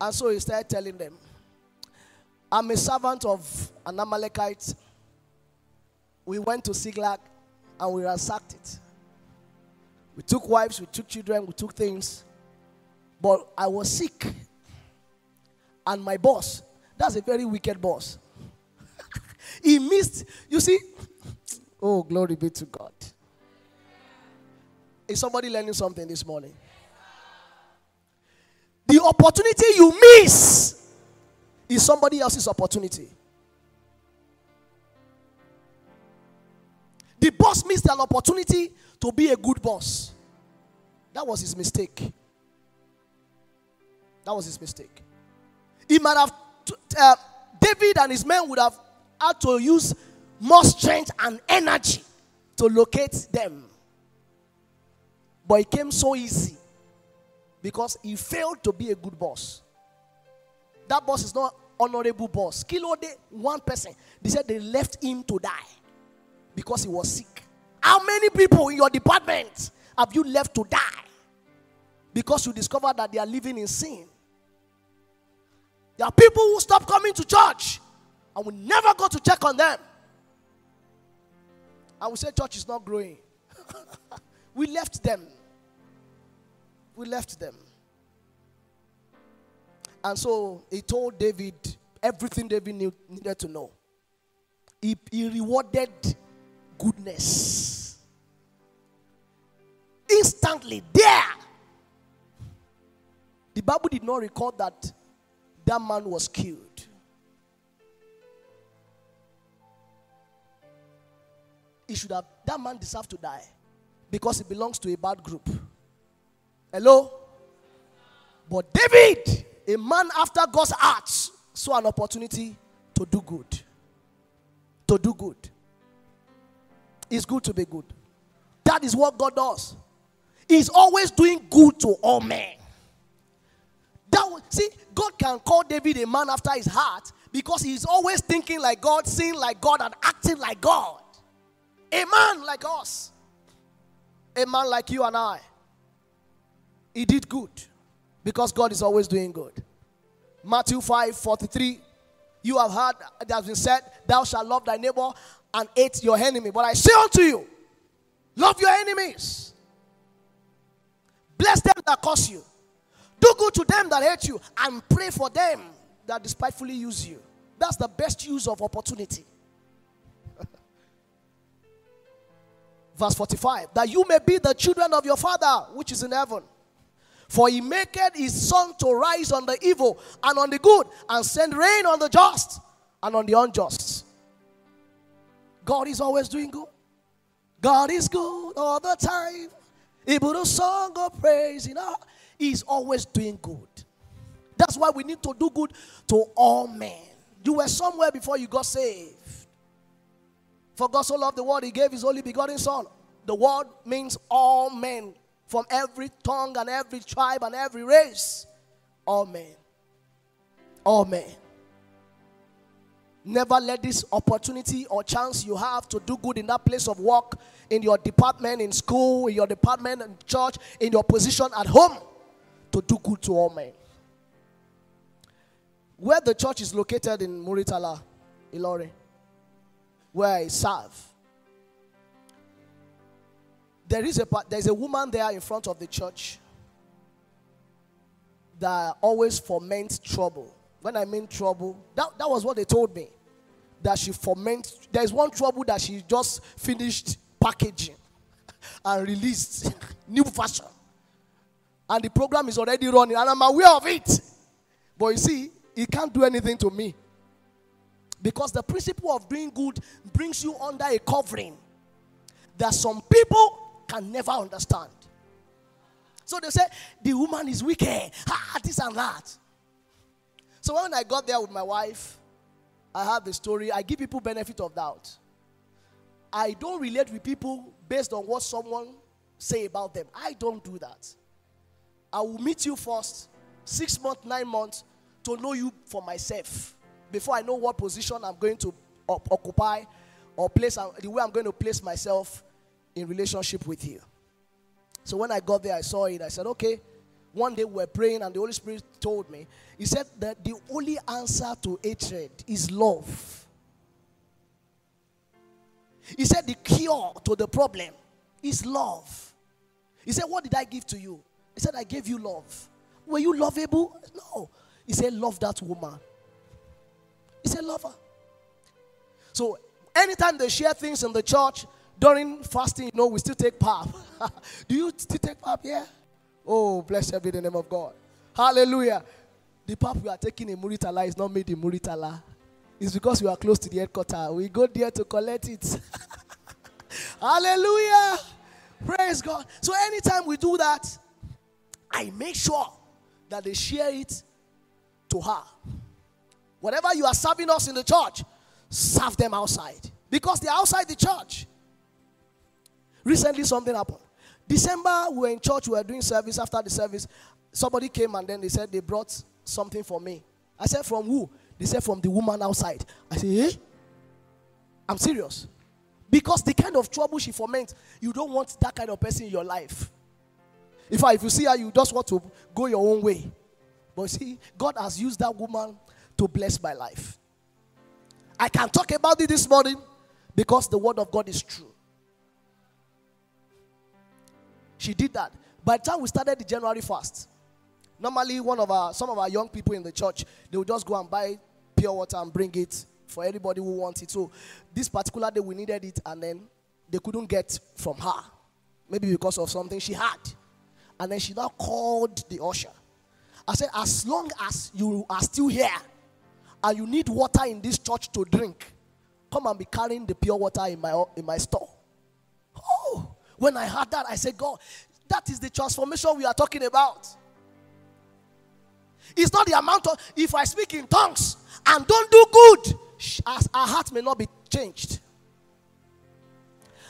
And so he started telling them, I'm a servant of an Amalekite. We went to Ziklag and we ransacked it. We took wives, we took children, we took things. But I was sick. And my boss, that's a very wicked boss. he missed, you see, oh, glory be to God. Is somebody learning something this morning? The opportunity you miss is somebody else's opportunity. The boss missed an opportunity to be a good boss. That was his mistake. That was his mistake. He might have, uh, David and his men would have had to use more strength and energy to locate them. But it came so easy because he failed to be a good boss. That boss is not honorable boss. Kilode, one person, they said they left him to die because he was sick. How many people in your department have you left to die because you discovered that they are living in sin? There are people who stop coming to church and we never go to check on them. And we say church is not growing. we left them. We left them. And so he told David everything David knew, needed to know. He, he rewarded goodness. Instantly, there. The Bible did not record that that man was killed. He should have, that man deserved to die because he belongs to a bad group. Hello? But David, a man after God's heart, saw an opportunity to do good. To do good. It's good to be good. That is what God does. He's always doing good to all men. That see, God can call David a man after his heart because he's always thinking like God, seeing like God, and acting like God. A man like us, a man like you and I, he did good because God is always doing good. Matthew 5 43. You have heard that has been said, Thou shalt love thy neighbor and hate your enemy. But I say unto you, love your enemies. Bless them that curse you. Do good to them that hate you. And pray for them that despitefully use you. That's the best use of opportunity. Verse 45 That you may be the children of your Father which is in heaven. For he maketh his sun to rise on the evil and on the good, and send rain on the just and on the unjust. God is always doing good. God is good all the time. He put a song of praise, you know. He's always doing good. That's why we need to do good to all men. You were somewhere before you got saved. For God so loved the world, He gave His only begotten Son. The word means all men from every tongue and every tribe and every race. All men. All men. Never let this opportunity or chance you have to do good in that place of work, in your department, in school, in your department, in church, in your position at home, to do good to all men. Where the church is located in Muritala, Ilorin, where I serve, there is a there is a woman there in front of the church that always foments trouble. When I mean trouble, that, that was what they told me. That she foments. There's one trouble that she just finished packaging and released new version. And the program is already running, and I'm aware of it. But you see, it can't do anything to me. Because the principle of doing good brings you under a covering that some people can never understand. So they say the woman is wicked. Ah, this and that. So when I got there with my wife, I have the story. I give people benefit of doubt. I don't relate with people based on what someone say about them. I don't do that. I will meet you first, six months, nine months, to know you for myself before I know what position I'm going to occupy or place uh, the way I'm going to place myself in relationship with you. So when I got there, I saw it. I said, okay. One day we were praying, and the Holy Spirit told me, He said that the only answer to hatred is love. He said the cure to the problem is love. He said, What did I give to you? He said, I gave you love. Were you lovable? No. He said, Love that woman. He said, Love her. So anytime they share things in the church during fasting, you know, we still take pap. Do you still take pap? Yeah. Oh, blessed be the name of God. Hallelujah. The pap we are taking in Muritala is not made in Muritala. It's because we are close to the headquarters. We go there to collect it. Hallelujah. Praise God. So anytime we do that, I make sure that they share it to her. Whatever you are serving us in the church, serve them outside. Because they're outside the church. Recently, something happened. December, we were in church, we were doing service. After the service, somebody came and then they said they brought something for me. I said, From who? They said, From the woman outside. I said, Eh? I'm serious. Because the kind of trouble she foments, you don't want that kind of person in your life. In fact, if you see her, you just want to go your own way. But see, God has used that woman to bless my life. I can talk about it this morning because the word of God is true. She did that. By the time we started the January fast, normally one of our some of our young people in the church, they would just go and buy pure water and bring it for anybody who wants it. So this particular day we needed it and then they couldn't get from her. Maybe because of something she had. And then she now called the usher. I said, as long as you are still here and you need water in this church to drink, come and be carrying the pure water in my in my store. Oh, when I heard that, I said, God, that is the transformation we are talking about. It's not the amount of, if I speak in tongues and don't do good, as our heart may not be changed.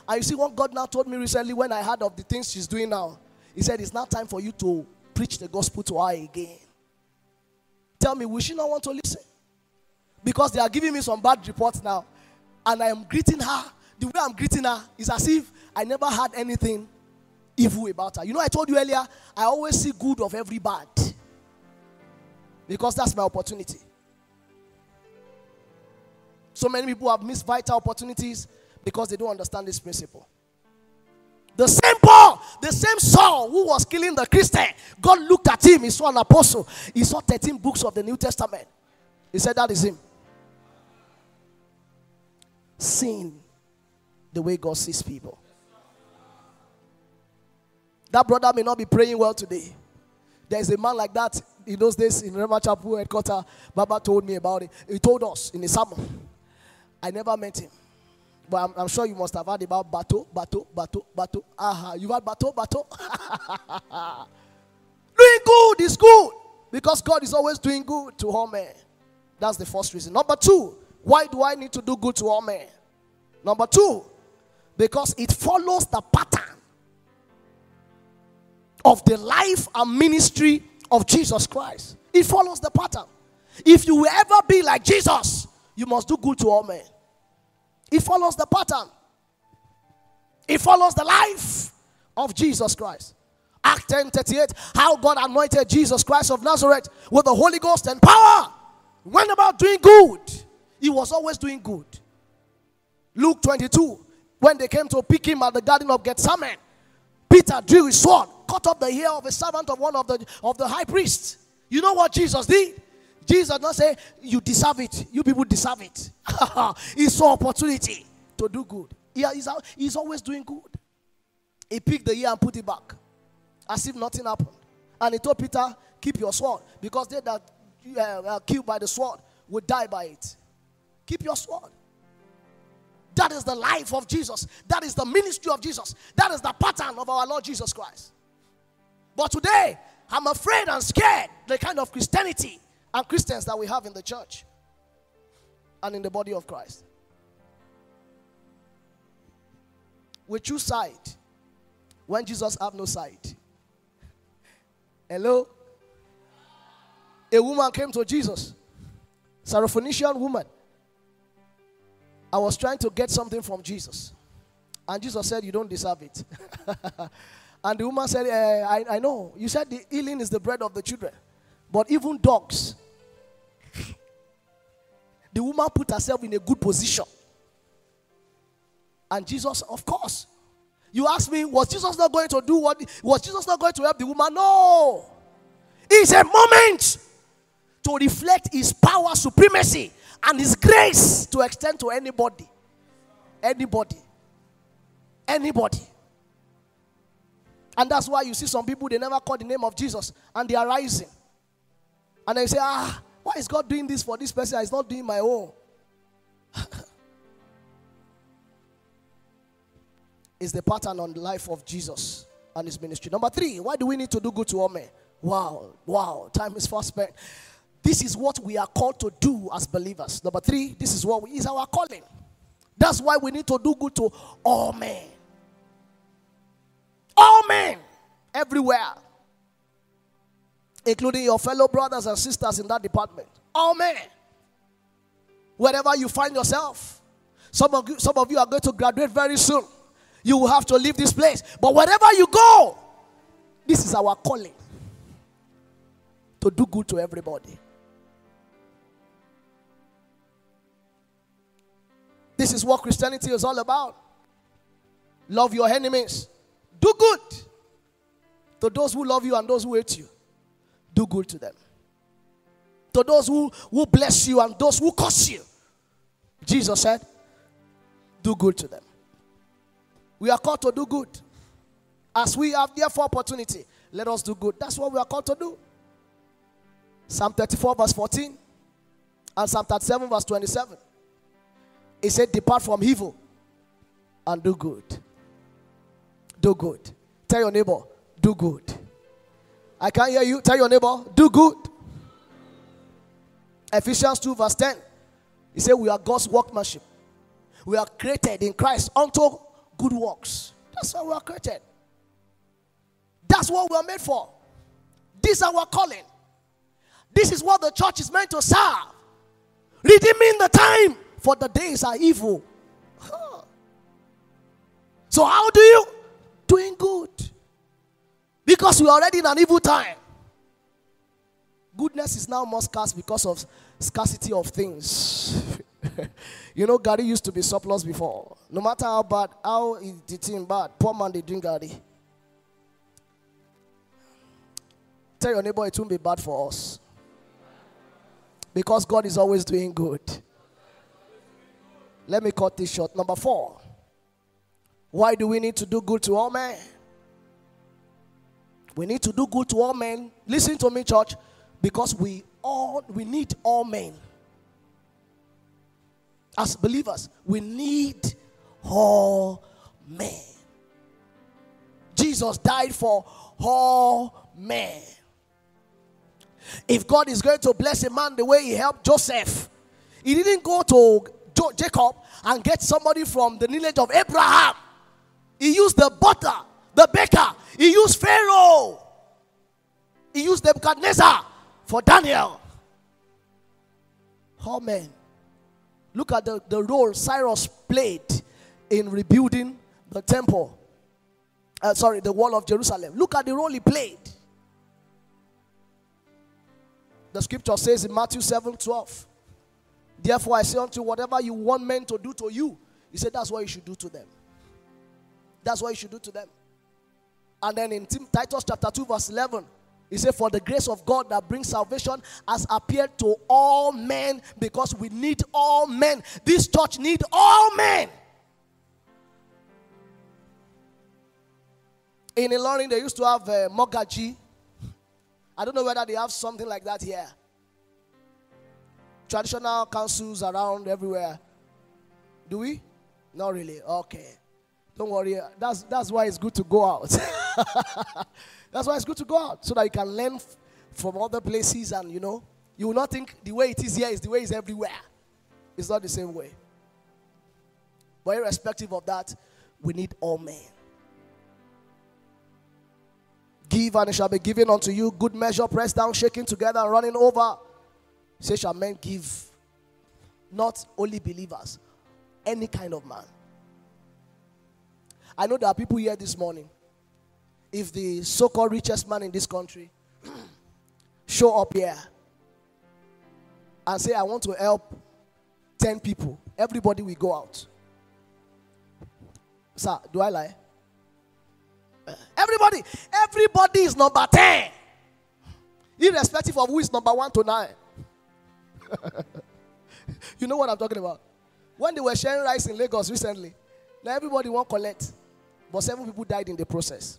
And you see what God now told me recently when I heard of the things she's doing now. He said, It's now time for you to preach the gospel to her again. Tell me, will she not want to listen? Because they are giving me some bad reports now. And I am greeting her. The way I'm greeting her is as if I never had anything evil about her. You know, I told you earlier, I always see good of every bad. Because that's my opportunity. So many people have missed vital opportunities because they don't understand this principle. The same Paul, the same Saul who was killing the Christian, God looked at him. He saw an apostle. He saw 13 books of the New Testament. He said, That is him. Seeing the way God sees people. That brother may not be praying well today. There is a man like that in those days in Rhema Chapel headquarters. Baba told me about it. He told us in the sermon. I never met him. But I'm, I'm, sure you must have heard about Bato, Bato, Bato, Bato. Aha, you've had Bato, Bato. doing good is good. Because God is always doing good to all men. That's the first reason. Number two, why do I need to do good to all men? Number two, because it follows the pattern of the life and ministry of Jesus Christ. It follows the pattern. If you will ever be like Jesus, you must do good to all men. It follows the pattern. It follows the life of Jesus Christ. Act 10 38, how God anointed Jesus Christ of Nazareth with the Holy Ghost and power. Went about doing good. He was always doing good. Luke 22, when they came to pick him at the Garden of Gethsemane, Peter drew his sword, cut off the ear of a servant of one of the, of the high priests. You know what Jesus did? Jesus not say, You deserve it. You people deserve it. he saw opportunity to do good. Yeah, he's, he's always doing good. He picked the ear and put it back as if nothing happened. And he told Peter, Keep your sword because they that uh, are killed by the sword will die by it. Keep your sword. That is the life of Jesus. That is the ministry of Jesus. That is the pattern of our Lord Jesus Christ. But today, I'm afraid and scared the kind of Christianity and Christians that we have in the church and in the body of Christ. We choose side when Jesus have no side. Hello? A woman came to Jesus, Syrophoenician woman. I was trying to get something from Jesus. And Jesus said, You don't deserve it. and the woman said, eh, I, I know. You said the healing is the bread of the children. But even dogs. the woman put herself in a good position. And Jesus, of course. You ask me, was Jesus not going to do what? Was Jesus not going to help the woman? No. It's a moment to reflect his power, supremacy, and his grace to extend to anybody. Anybody. Anybody. And that's why you see some people, they never call the name of Jesus and they are rising. And they say, ah, why is God doing this for this person? He's not doing my own. is the pattern on the life of Jesus and his ministry. Number three, why do we need to do good to all men? Wow, wow, time is fast spent. This is what we are called to do as believers. Number three, this is what we, is our calling. That's why we need to do good to all men. All men, everywhere, including your fellow brothers and sisters in that department. All men, wherever you find yourself. Some of you, some of you are going to graduate very soon. You will have to leave this place. But wherever you go, this is our calling to do good to everybody. This is what Christianity is all about. Love your enemies. Do good to those who love you and those who hate you. Do good to them. To those who, who bless you and those who curse you. Jesus said, Do good to them. We are called to do good. As we have therefore opportunity, let us do good. That's what we are called to do. Psalm 34, verse 14, and Psalm 37, verse 27. He said, Depart from evil and do good. Do good. Tell your neighbor, do good. I can't hear you. Tell your neighbor, do good. Ephesians 2, verse 10. He said, We are God's workmanship. We are created in Christ unto good works. That's why we are created. That's what we are made for. This is our calling. This is what the church is meant to serve. Redeeming the time, for the days are evil. So, how do you? Doing good. Because we are already in an evil time. Goodness is now more scarce because of scarcity of things. you know, garri used to be surplus before. No matter how bad, how the thing bad, poor man they drink garri. Tell your neighbor it won't be bad for us. Because God is always doing good. Let me cut this short. Number four. Why do we need to do good to all men? We need to do good to all men. Listen to me, church, because we all we need all men. As believers, we need all men. Jesus died for all men. If God is going to bless a man the way he helped Joseph, he didn't go to Jacob and get somebody from the lineage of Abraham. He used the butter, the baker. He used Pharaoh. He used Nebuchadnezzar for Daniel. Oh man. Look at the, the role Cyrus played in rebuilding the temple. Uh, sorry, the wall of Jerusalem. Look at the role he played. The scripture says in Matthew 7 12. Therefore, I say unto you, whatever you want men to do to you, he said, that's what you should do to them. That's what you should do to them. And then in Titus chapter 2, verse 11, he said, For the grace of God that brings salvation has appeared to all men because we need all men. This church need all men. In Ilorin, they used to have uh, Mogaji. I don't know whether they have something like that here traditional councils around everywhere. Do we? Not really. Okay. Don't worry. That's that's why it's good to go out. that's why it's good to go out so that you can learn f- from other places and you know you will not think the way it is here is the way it's everywhere. It's not the same way. But irrespective of that, we need all men. Give and it shall be given unto you. Good measure, pressed down, shaking together, and running over. Say, shall men give not only believers, any kind of man. I know there are people here this morning. If the so called richest man in this country show up here and say, I want to help 10 people, everybody will go out. Sir, do I lie? Everybody, everybody is number 10. Irrespective of who is number 1 to 9. you know what I'm talking about? When they were sharing rice in Lagos recently, now everybody won't collect. But seven people died in the process.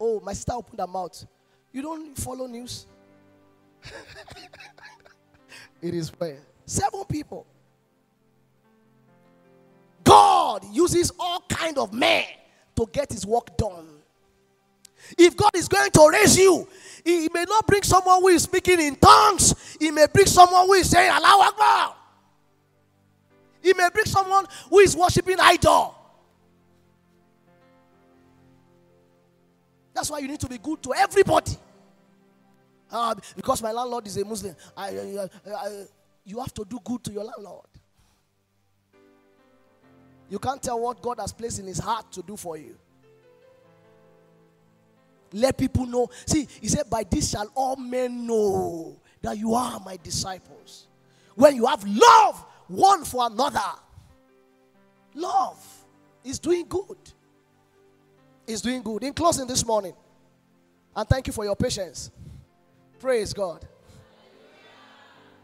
Oh, my sister opened her mouth. You don't follow news? it is fair. Seven people. God uses all kind of men to get his work done. If God is going to raise you, he may not bring someone who is speaking in tongues. He may bring someone who is saying Allah Akbar. He may bring someone who is worshiping idol. That's why you need to be good to everybody. Uh, because my landlord is a Muslim, I, I, I, you have to do good to your landlord. You can't tell what God has placed in his heart to do for you. Let people know. See, he said, By this shall all men know that you are my disciples. When you have love one for another, love is doing good. Is doing good. In closing this morning, and thank you for your patience. Praise God.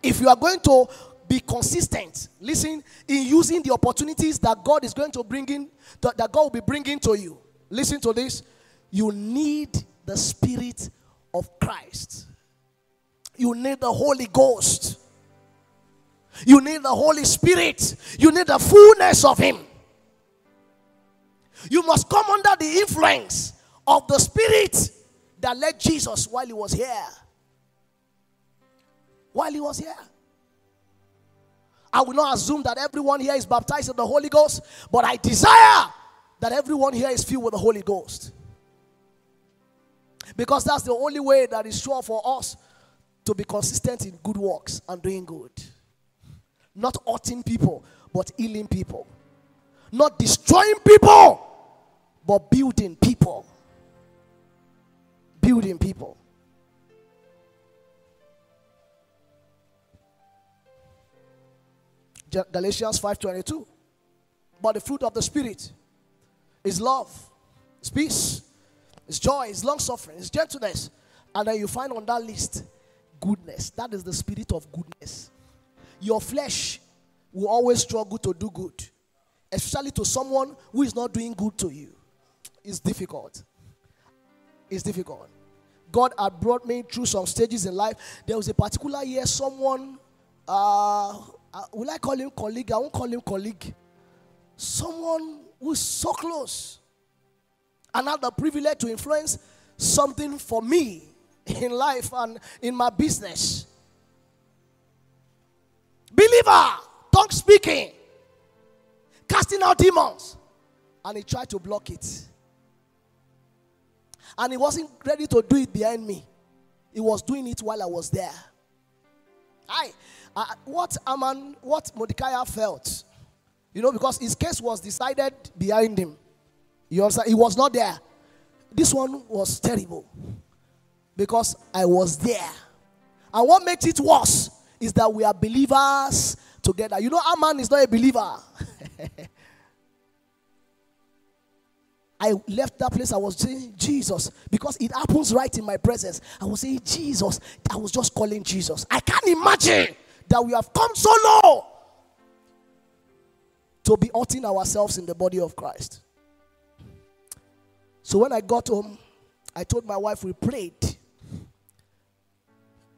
If you are going to be consistent, listen, in using the opportunities that God is going to bring in, that God will be bringing to you. Listen to this you need the Spirit of Christ. You need the Holy Ghost. You need the Holy Spirit. You need the fullness of Him. You must come under the influence of the Spirit that led Jesus while He was here. While He was here. I will not assume that everyone here is baptized in the Holy Ghost, but I desire that everyone here is filled with the Holy Ghost. Because that's the only way that is sure for us to be consistent in good works and doing good. Not hurting people, but healing people. Not destroying people, but building people. Building people. Galatians 5:22. But the fruit of the spirit is love, is peace, is joy, is long suffering, is gentleness. And then you find on that list goodness. That is the spirit of goodness. Your flesh will always struggle to do good, especially to someone who is not doing good to you. It's difficult. It's difficult. God had brought me through some stages in life. There was a particular year, someone, uh, uh, will I call him colleague? I won't call him colleague. Someone who's so close and the privilege to influence something for me in life and in my business. Believer, tongue speaking, casting out demons, and he tried to block it. And he wasn't ready to do it behind me. He was doing it while I was there. I, what Haman, what Mordecai felt, you know, because his case was decided behind him. You understand? He was not there. This one was terrible because I was there. And what makes it worse is that we are believers together. You know, our man is not a believer. I left that place. I was saying Jesus because it happens right in my presence. I was saying Jesus. I was just calling Jesus. I can't imagine that we have come so low to be hurting ourselves in the body of Christ. So when I got home, I told my wife we prayed.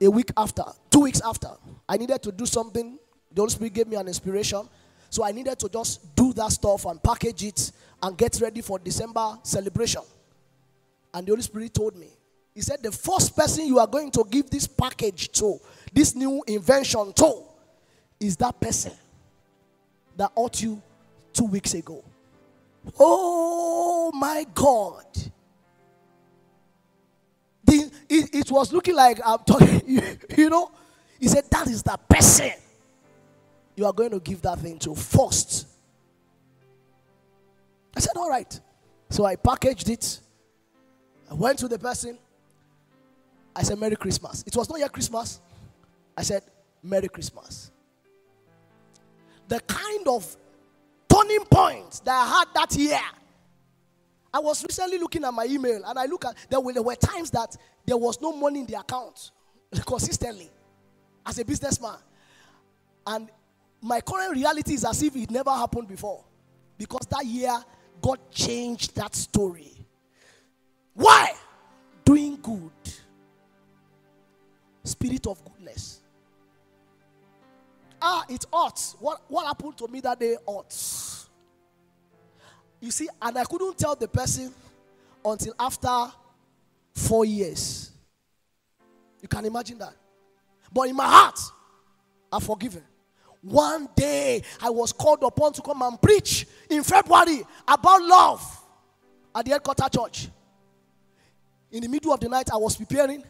A week after, two weeks after, I needed to do something. The Holy Spirit gave me an inspiration. So I needed to just do that stuff and package it and get ready for December celebration. And the Holy Spirit told me, He said, The first person you are going to give this package to, this new invention to, is that person that ought you two weeks ago. Oh my God. The, it, it was looking like I'm talking, you, you know. He said, That is the person you are going to give that thing to first. I said, All right. So I packaged it. I went to the person. I said, Merry Christmas. It was not yet Christmas. I said, Merry Christmas. The kind of turning point that I had that year. I was recently looking at my email and I look at there were, there were times that there was no money in the account consistently as a businessman. And my current reality is as if it never happened before. Because that year, God changed that story. Why? Doing good. Spirit of goodness. Ah, it ought. What, what happened to me that day ought. You see, and I couldn't tell the person until after four years. You can imagine that. But in my heart, I'm forgiven. One day, I was called upon to come and preach in February about love at the headquarter church. In the middle of the night, I was preparing,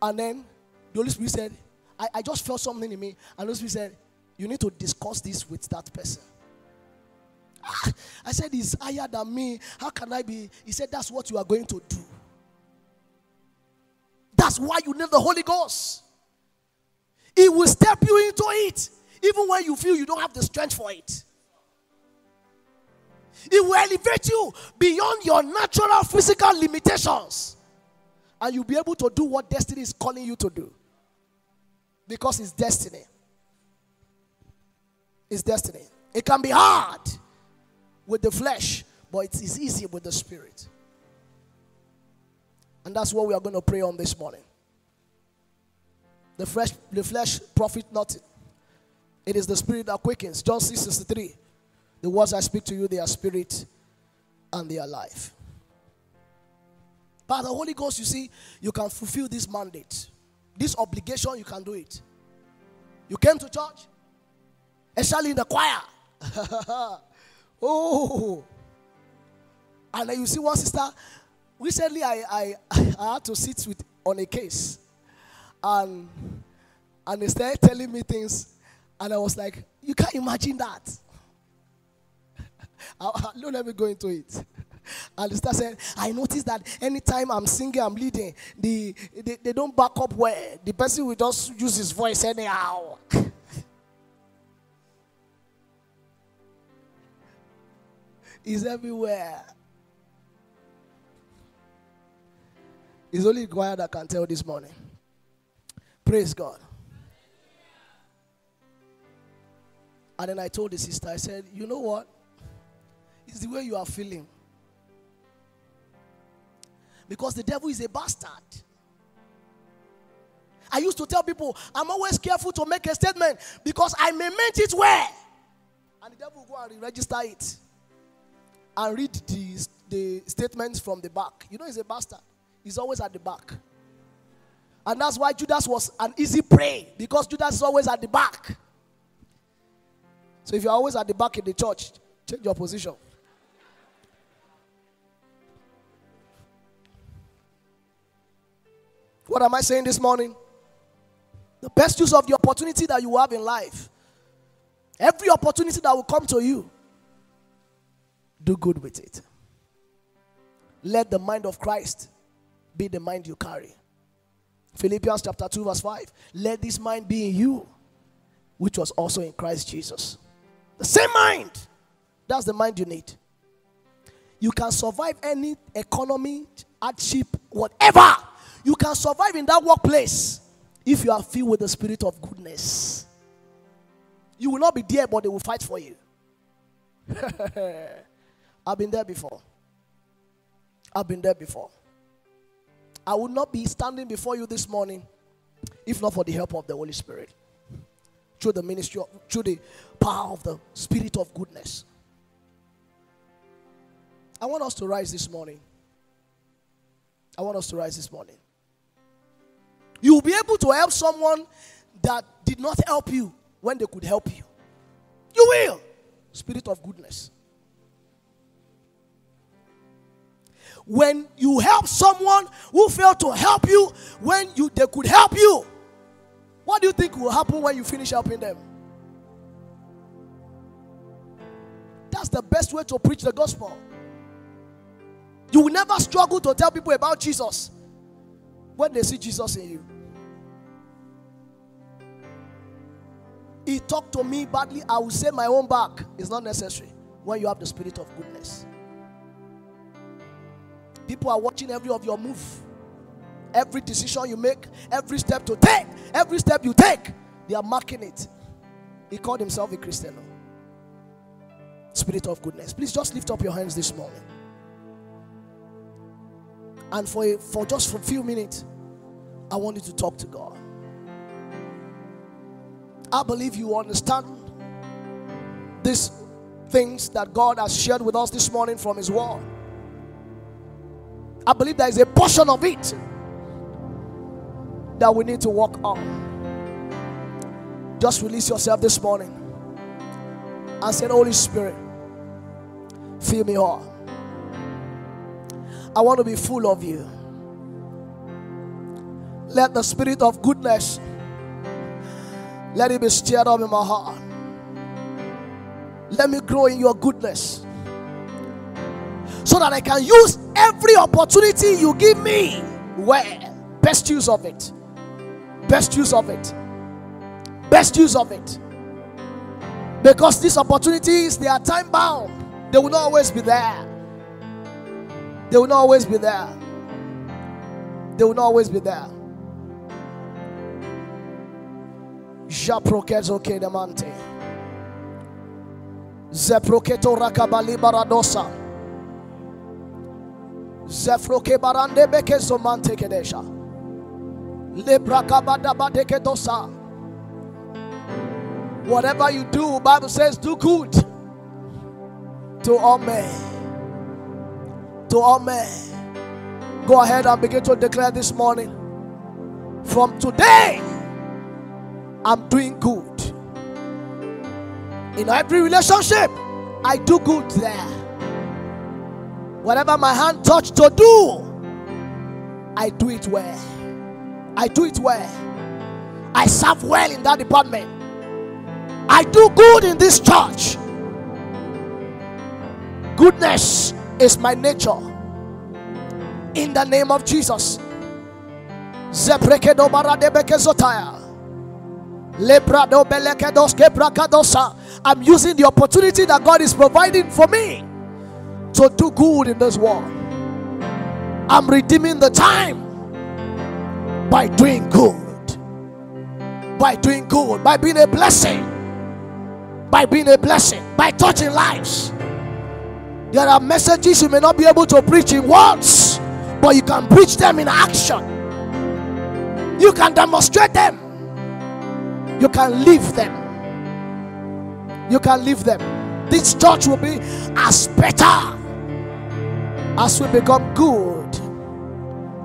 and then the Holy Spirit said, I, I just felt something in me, and Holy Spirit said, You need to discuss this with that person. Ah, I said, He's higher than me. How can I be? He said, That's what you are going to do. That's why you need the Holy Ghost. He will step you into it, even when you feel you don't have the strength for it. It will elevate you beyond your natural physical limitations. And you'll be able to do what destiny is calling you to do. Because it's destiny. It's destiny. It can be hard with the flesh, but it is easy with the spirit. And that's what we are going to pray on this morning. The flesh, the flesh profit nothing. It is the spirit that quickens. John 6 63. The words I speak to you, they are spirit and they are life. By the Holy Ghost, you see, you can fulfill this mandate. This obligation, you can do it. You came to church, especially in the choir. oh. And then you see one sister. Recently, I, I, I had to sit with on a case and and they started telling me things, and I was like, "You can't imagine that." Don't let me go into it. The said, I noticed that anytime I'm singing, I'm leading, the, they, they don't back up where the person will just use his voice anyhow. He's everywhere. It's only God that can tell this morning. Praise God. And then I told the sister, I said, You know what? It's the way you are feeling. Because the devil is a bastard. I used to tell people, I'm always careful to make a statement because I may meant it well. And the devil will go and register it and read the, the statements from the back. You know, he's a bastard. He's always at the back. And that's why Judas was an easy prey because Judas is always at the back. So if you're always at the back in the church, change your position. What am I saying this morning? The best use of the opportunity that you have in life, every opportunity that will come to you, do good with it. Let the mind of Christ be the mind you carry. Philippians chapter 2, verse 5. Let this mind be in you, which was also in Christ Jesus. The same mind. That's the mind you need. You can survive any economy, hardship, whatever. You can survive in that workplace if you are filled with the spirit of goodness. You will not be there, but they will fight for you. I've been there before. I've been there before. I would not be standing before you this morning if not for the help of the Holy Spirit. through the ministry, of, through the power of the Spirit of goodness. I want us to rise this morning. I want us to rise this morning. You will be able to help someone that did not help you when they could help you. You will. Spirit of goodness. When you help someone who failed to help you when you they could help you, what do you think will happen when you finish helping them? That's the best way to preach the gospel. You will never struggle to tell people about Jesus when they see Jesus in you. He talked to me badly, I will say my own back. It's not necessary when you have the spirit of goodness. People are watching every of your move, every decision you make, every step to take, every step you take. They are marking it. He called himself a Christian. Spirit of goodness. Please just lift up your hands this morning. And for, a, for just for a few minutes, I want you to talk to God. I believe you understand these things that God has shared with us this morning from His Word. I believe there is a portion of it that we need to work on. Just release yourself this morning and say, Holy Spirit, fill me up. I want to be full of you. Let the spirit of goodness let it be stirred up in my heart. Let me grow in your goodness so that I can use every opportunity you give me. Where? Best use of it. Best use of it. Best use of it. Because these opportunities, they are time bound, they will not always be there. They will not always be there. They will not always be there. Japrokezo kedamante. Zeproketo rakabali baradosa. Zefroke barande bekezo mante kedesha. Lebrakabada badekedosa. Whatever you do, Bible says, do good to all men. To all men. Go ahead and begin to declare this morning. From today, I'm doing good. In every relationship, I do good there. Whatever my hand touched to do, I do it well. I do it well. I serve well in that department. I do good in this church. Goodness is my nature. In the name of Jesus. Zeprekedo baradebekezotaya. I'm using the opportunity that God is providing for me to do good in this world. I'm redeeming the time by doing good. By doing good, by being a blessing, by being a blessing, by touching lives. There are messages you may not be able to preach in words, but you can preach them in action. You can demonstrate them you can leave them. You can leave them. This church will be as better as we become good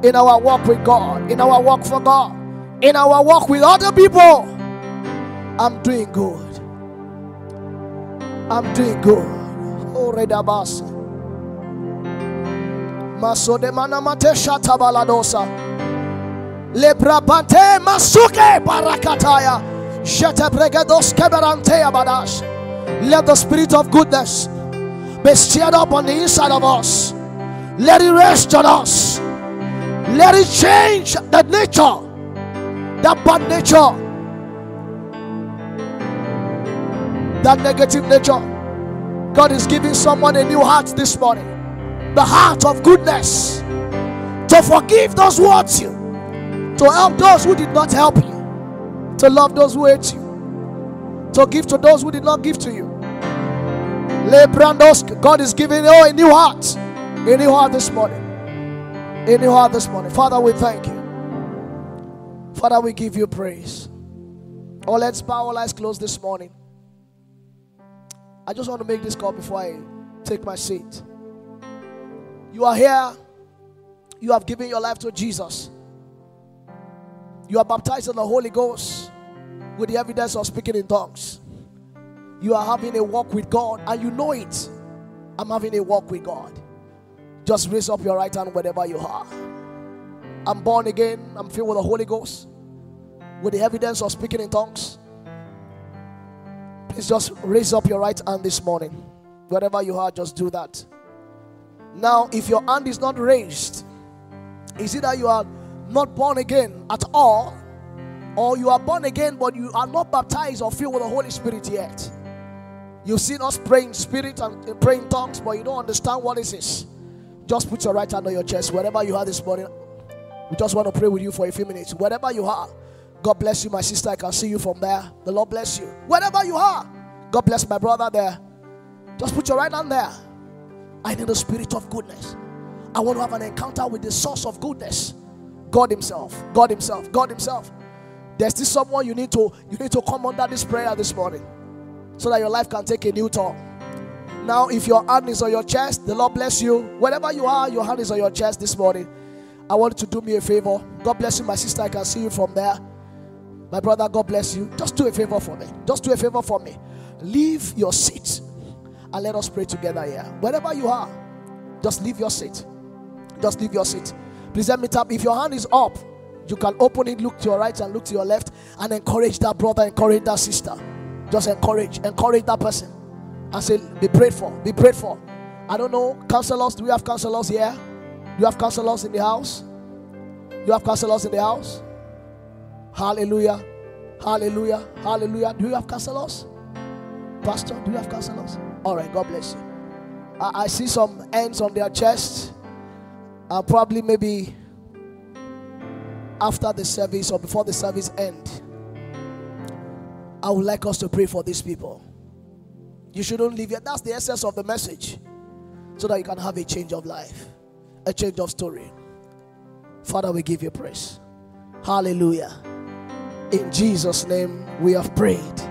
in our walk with God, in our walk for God, in our walk with other people. I'm doing good. I'm doing good. Oh, Redabas. Masodemana mate shatabaladosa. Lebrabante masuke barakataya. Let the spirit of goodness be stirred up on the inside of us. Let it rest on us. Let it change the nature, that bad nature, that negative nature. God is giving someone a new heart this morning. The heart of goodness. To forgive those who hurt you, to help those who did not help you to love those who hate you, to give to those who did not give to you. Lebrandos, God is giving you a new heart, a new heart this morning, a new heart this morning. Father, we thank you. Father, we give you praise. Oh, let's bow our eyes closed this morning. I just want to make this call before I take my seat. You are here, you have given your life to Jesus. You are baptized in the Holy Ghost with the evidence of speaking in tongues. You are having a walk with God and you know it. I'm having a walk with God. Just raise up your right hand wherever you are. I'm born again, I'm filled with the Holy Ghost with the evidence of speaking in tongues. Please just raise up your right hand this morning. Wherever you are, just do that. Now, if your hand is not raised, is it that you are not born again at all, or you are born again but you are not baptized or filled with the Holy Spirit yet? You've seen us praying spirit and uh, praying tongues, but you don't understand what this is. Just put your right hand on your chest wherever you are this morning. We just want to pray with you for a few minutes. Wherever you are, God bless you, my sister. I can see you from there. The Lord bless you. Wherever you are, God bless my brother there. Just put your right hand there. I need the spirit of goodness. I want to have an encounter with the source of goodness. God Himself. God Himself. God Himself. There's still someone you need to you need to come under this prayer this morning so that your life can take a new turn. Now, if your hand is on your chest, the Lord bless you. Wherever you are, your hand is on your chest this morning. I want you to do me a favor. God bless you, my sister. I can see you from there. My brother, God bless you. Just do a favor for me. Just do a favor for me. Leave your seat and let us pray together here. Wherever you are, just leave your seat. Just leave your seat. Please let me tap. If your hand is up, you can open it, look to your right and look to your left, and encourage that brother, encourage that sister. Just encourage, encourage that person. And say, be prayed for, be prayed for. I don't know, counselors. Do we have counselors here? Do you have counselors in the house? You have counselors in the house? Hallelujah. Hallelujah. Hallelujah. Do you have counselors? Pastor, do you have counselors? All right, God bless you. I, I see some ends on their chest. Uh, probably maybe after the service or before the service end. I would like us to pray for these people. You shouldn't leave here. That's the essence of the message. So that you can have a change of life, a change of story. Father, we give you praise. Hallelujah. In Jesus' name, we have prayed.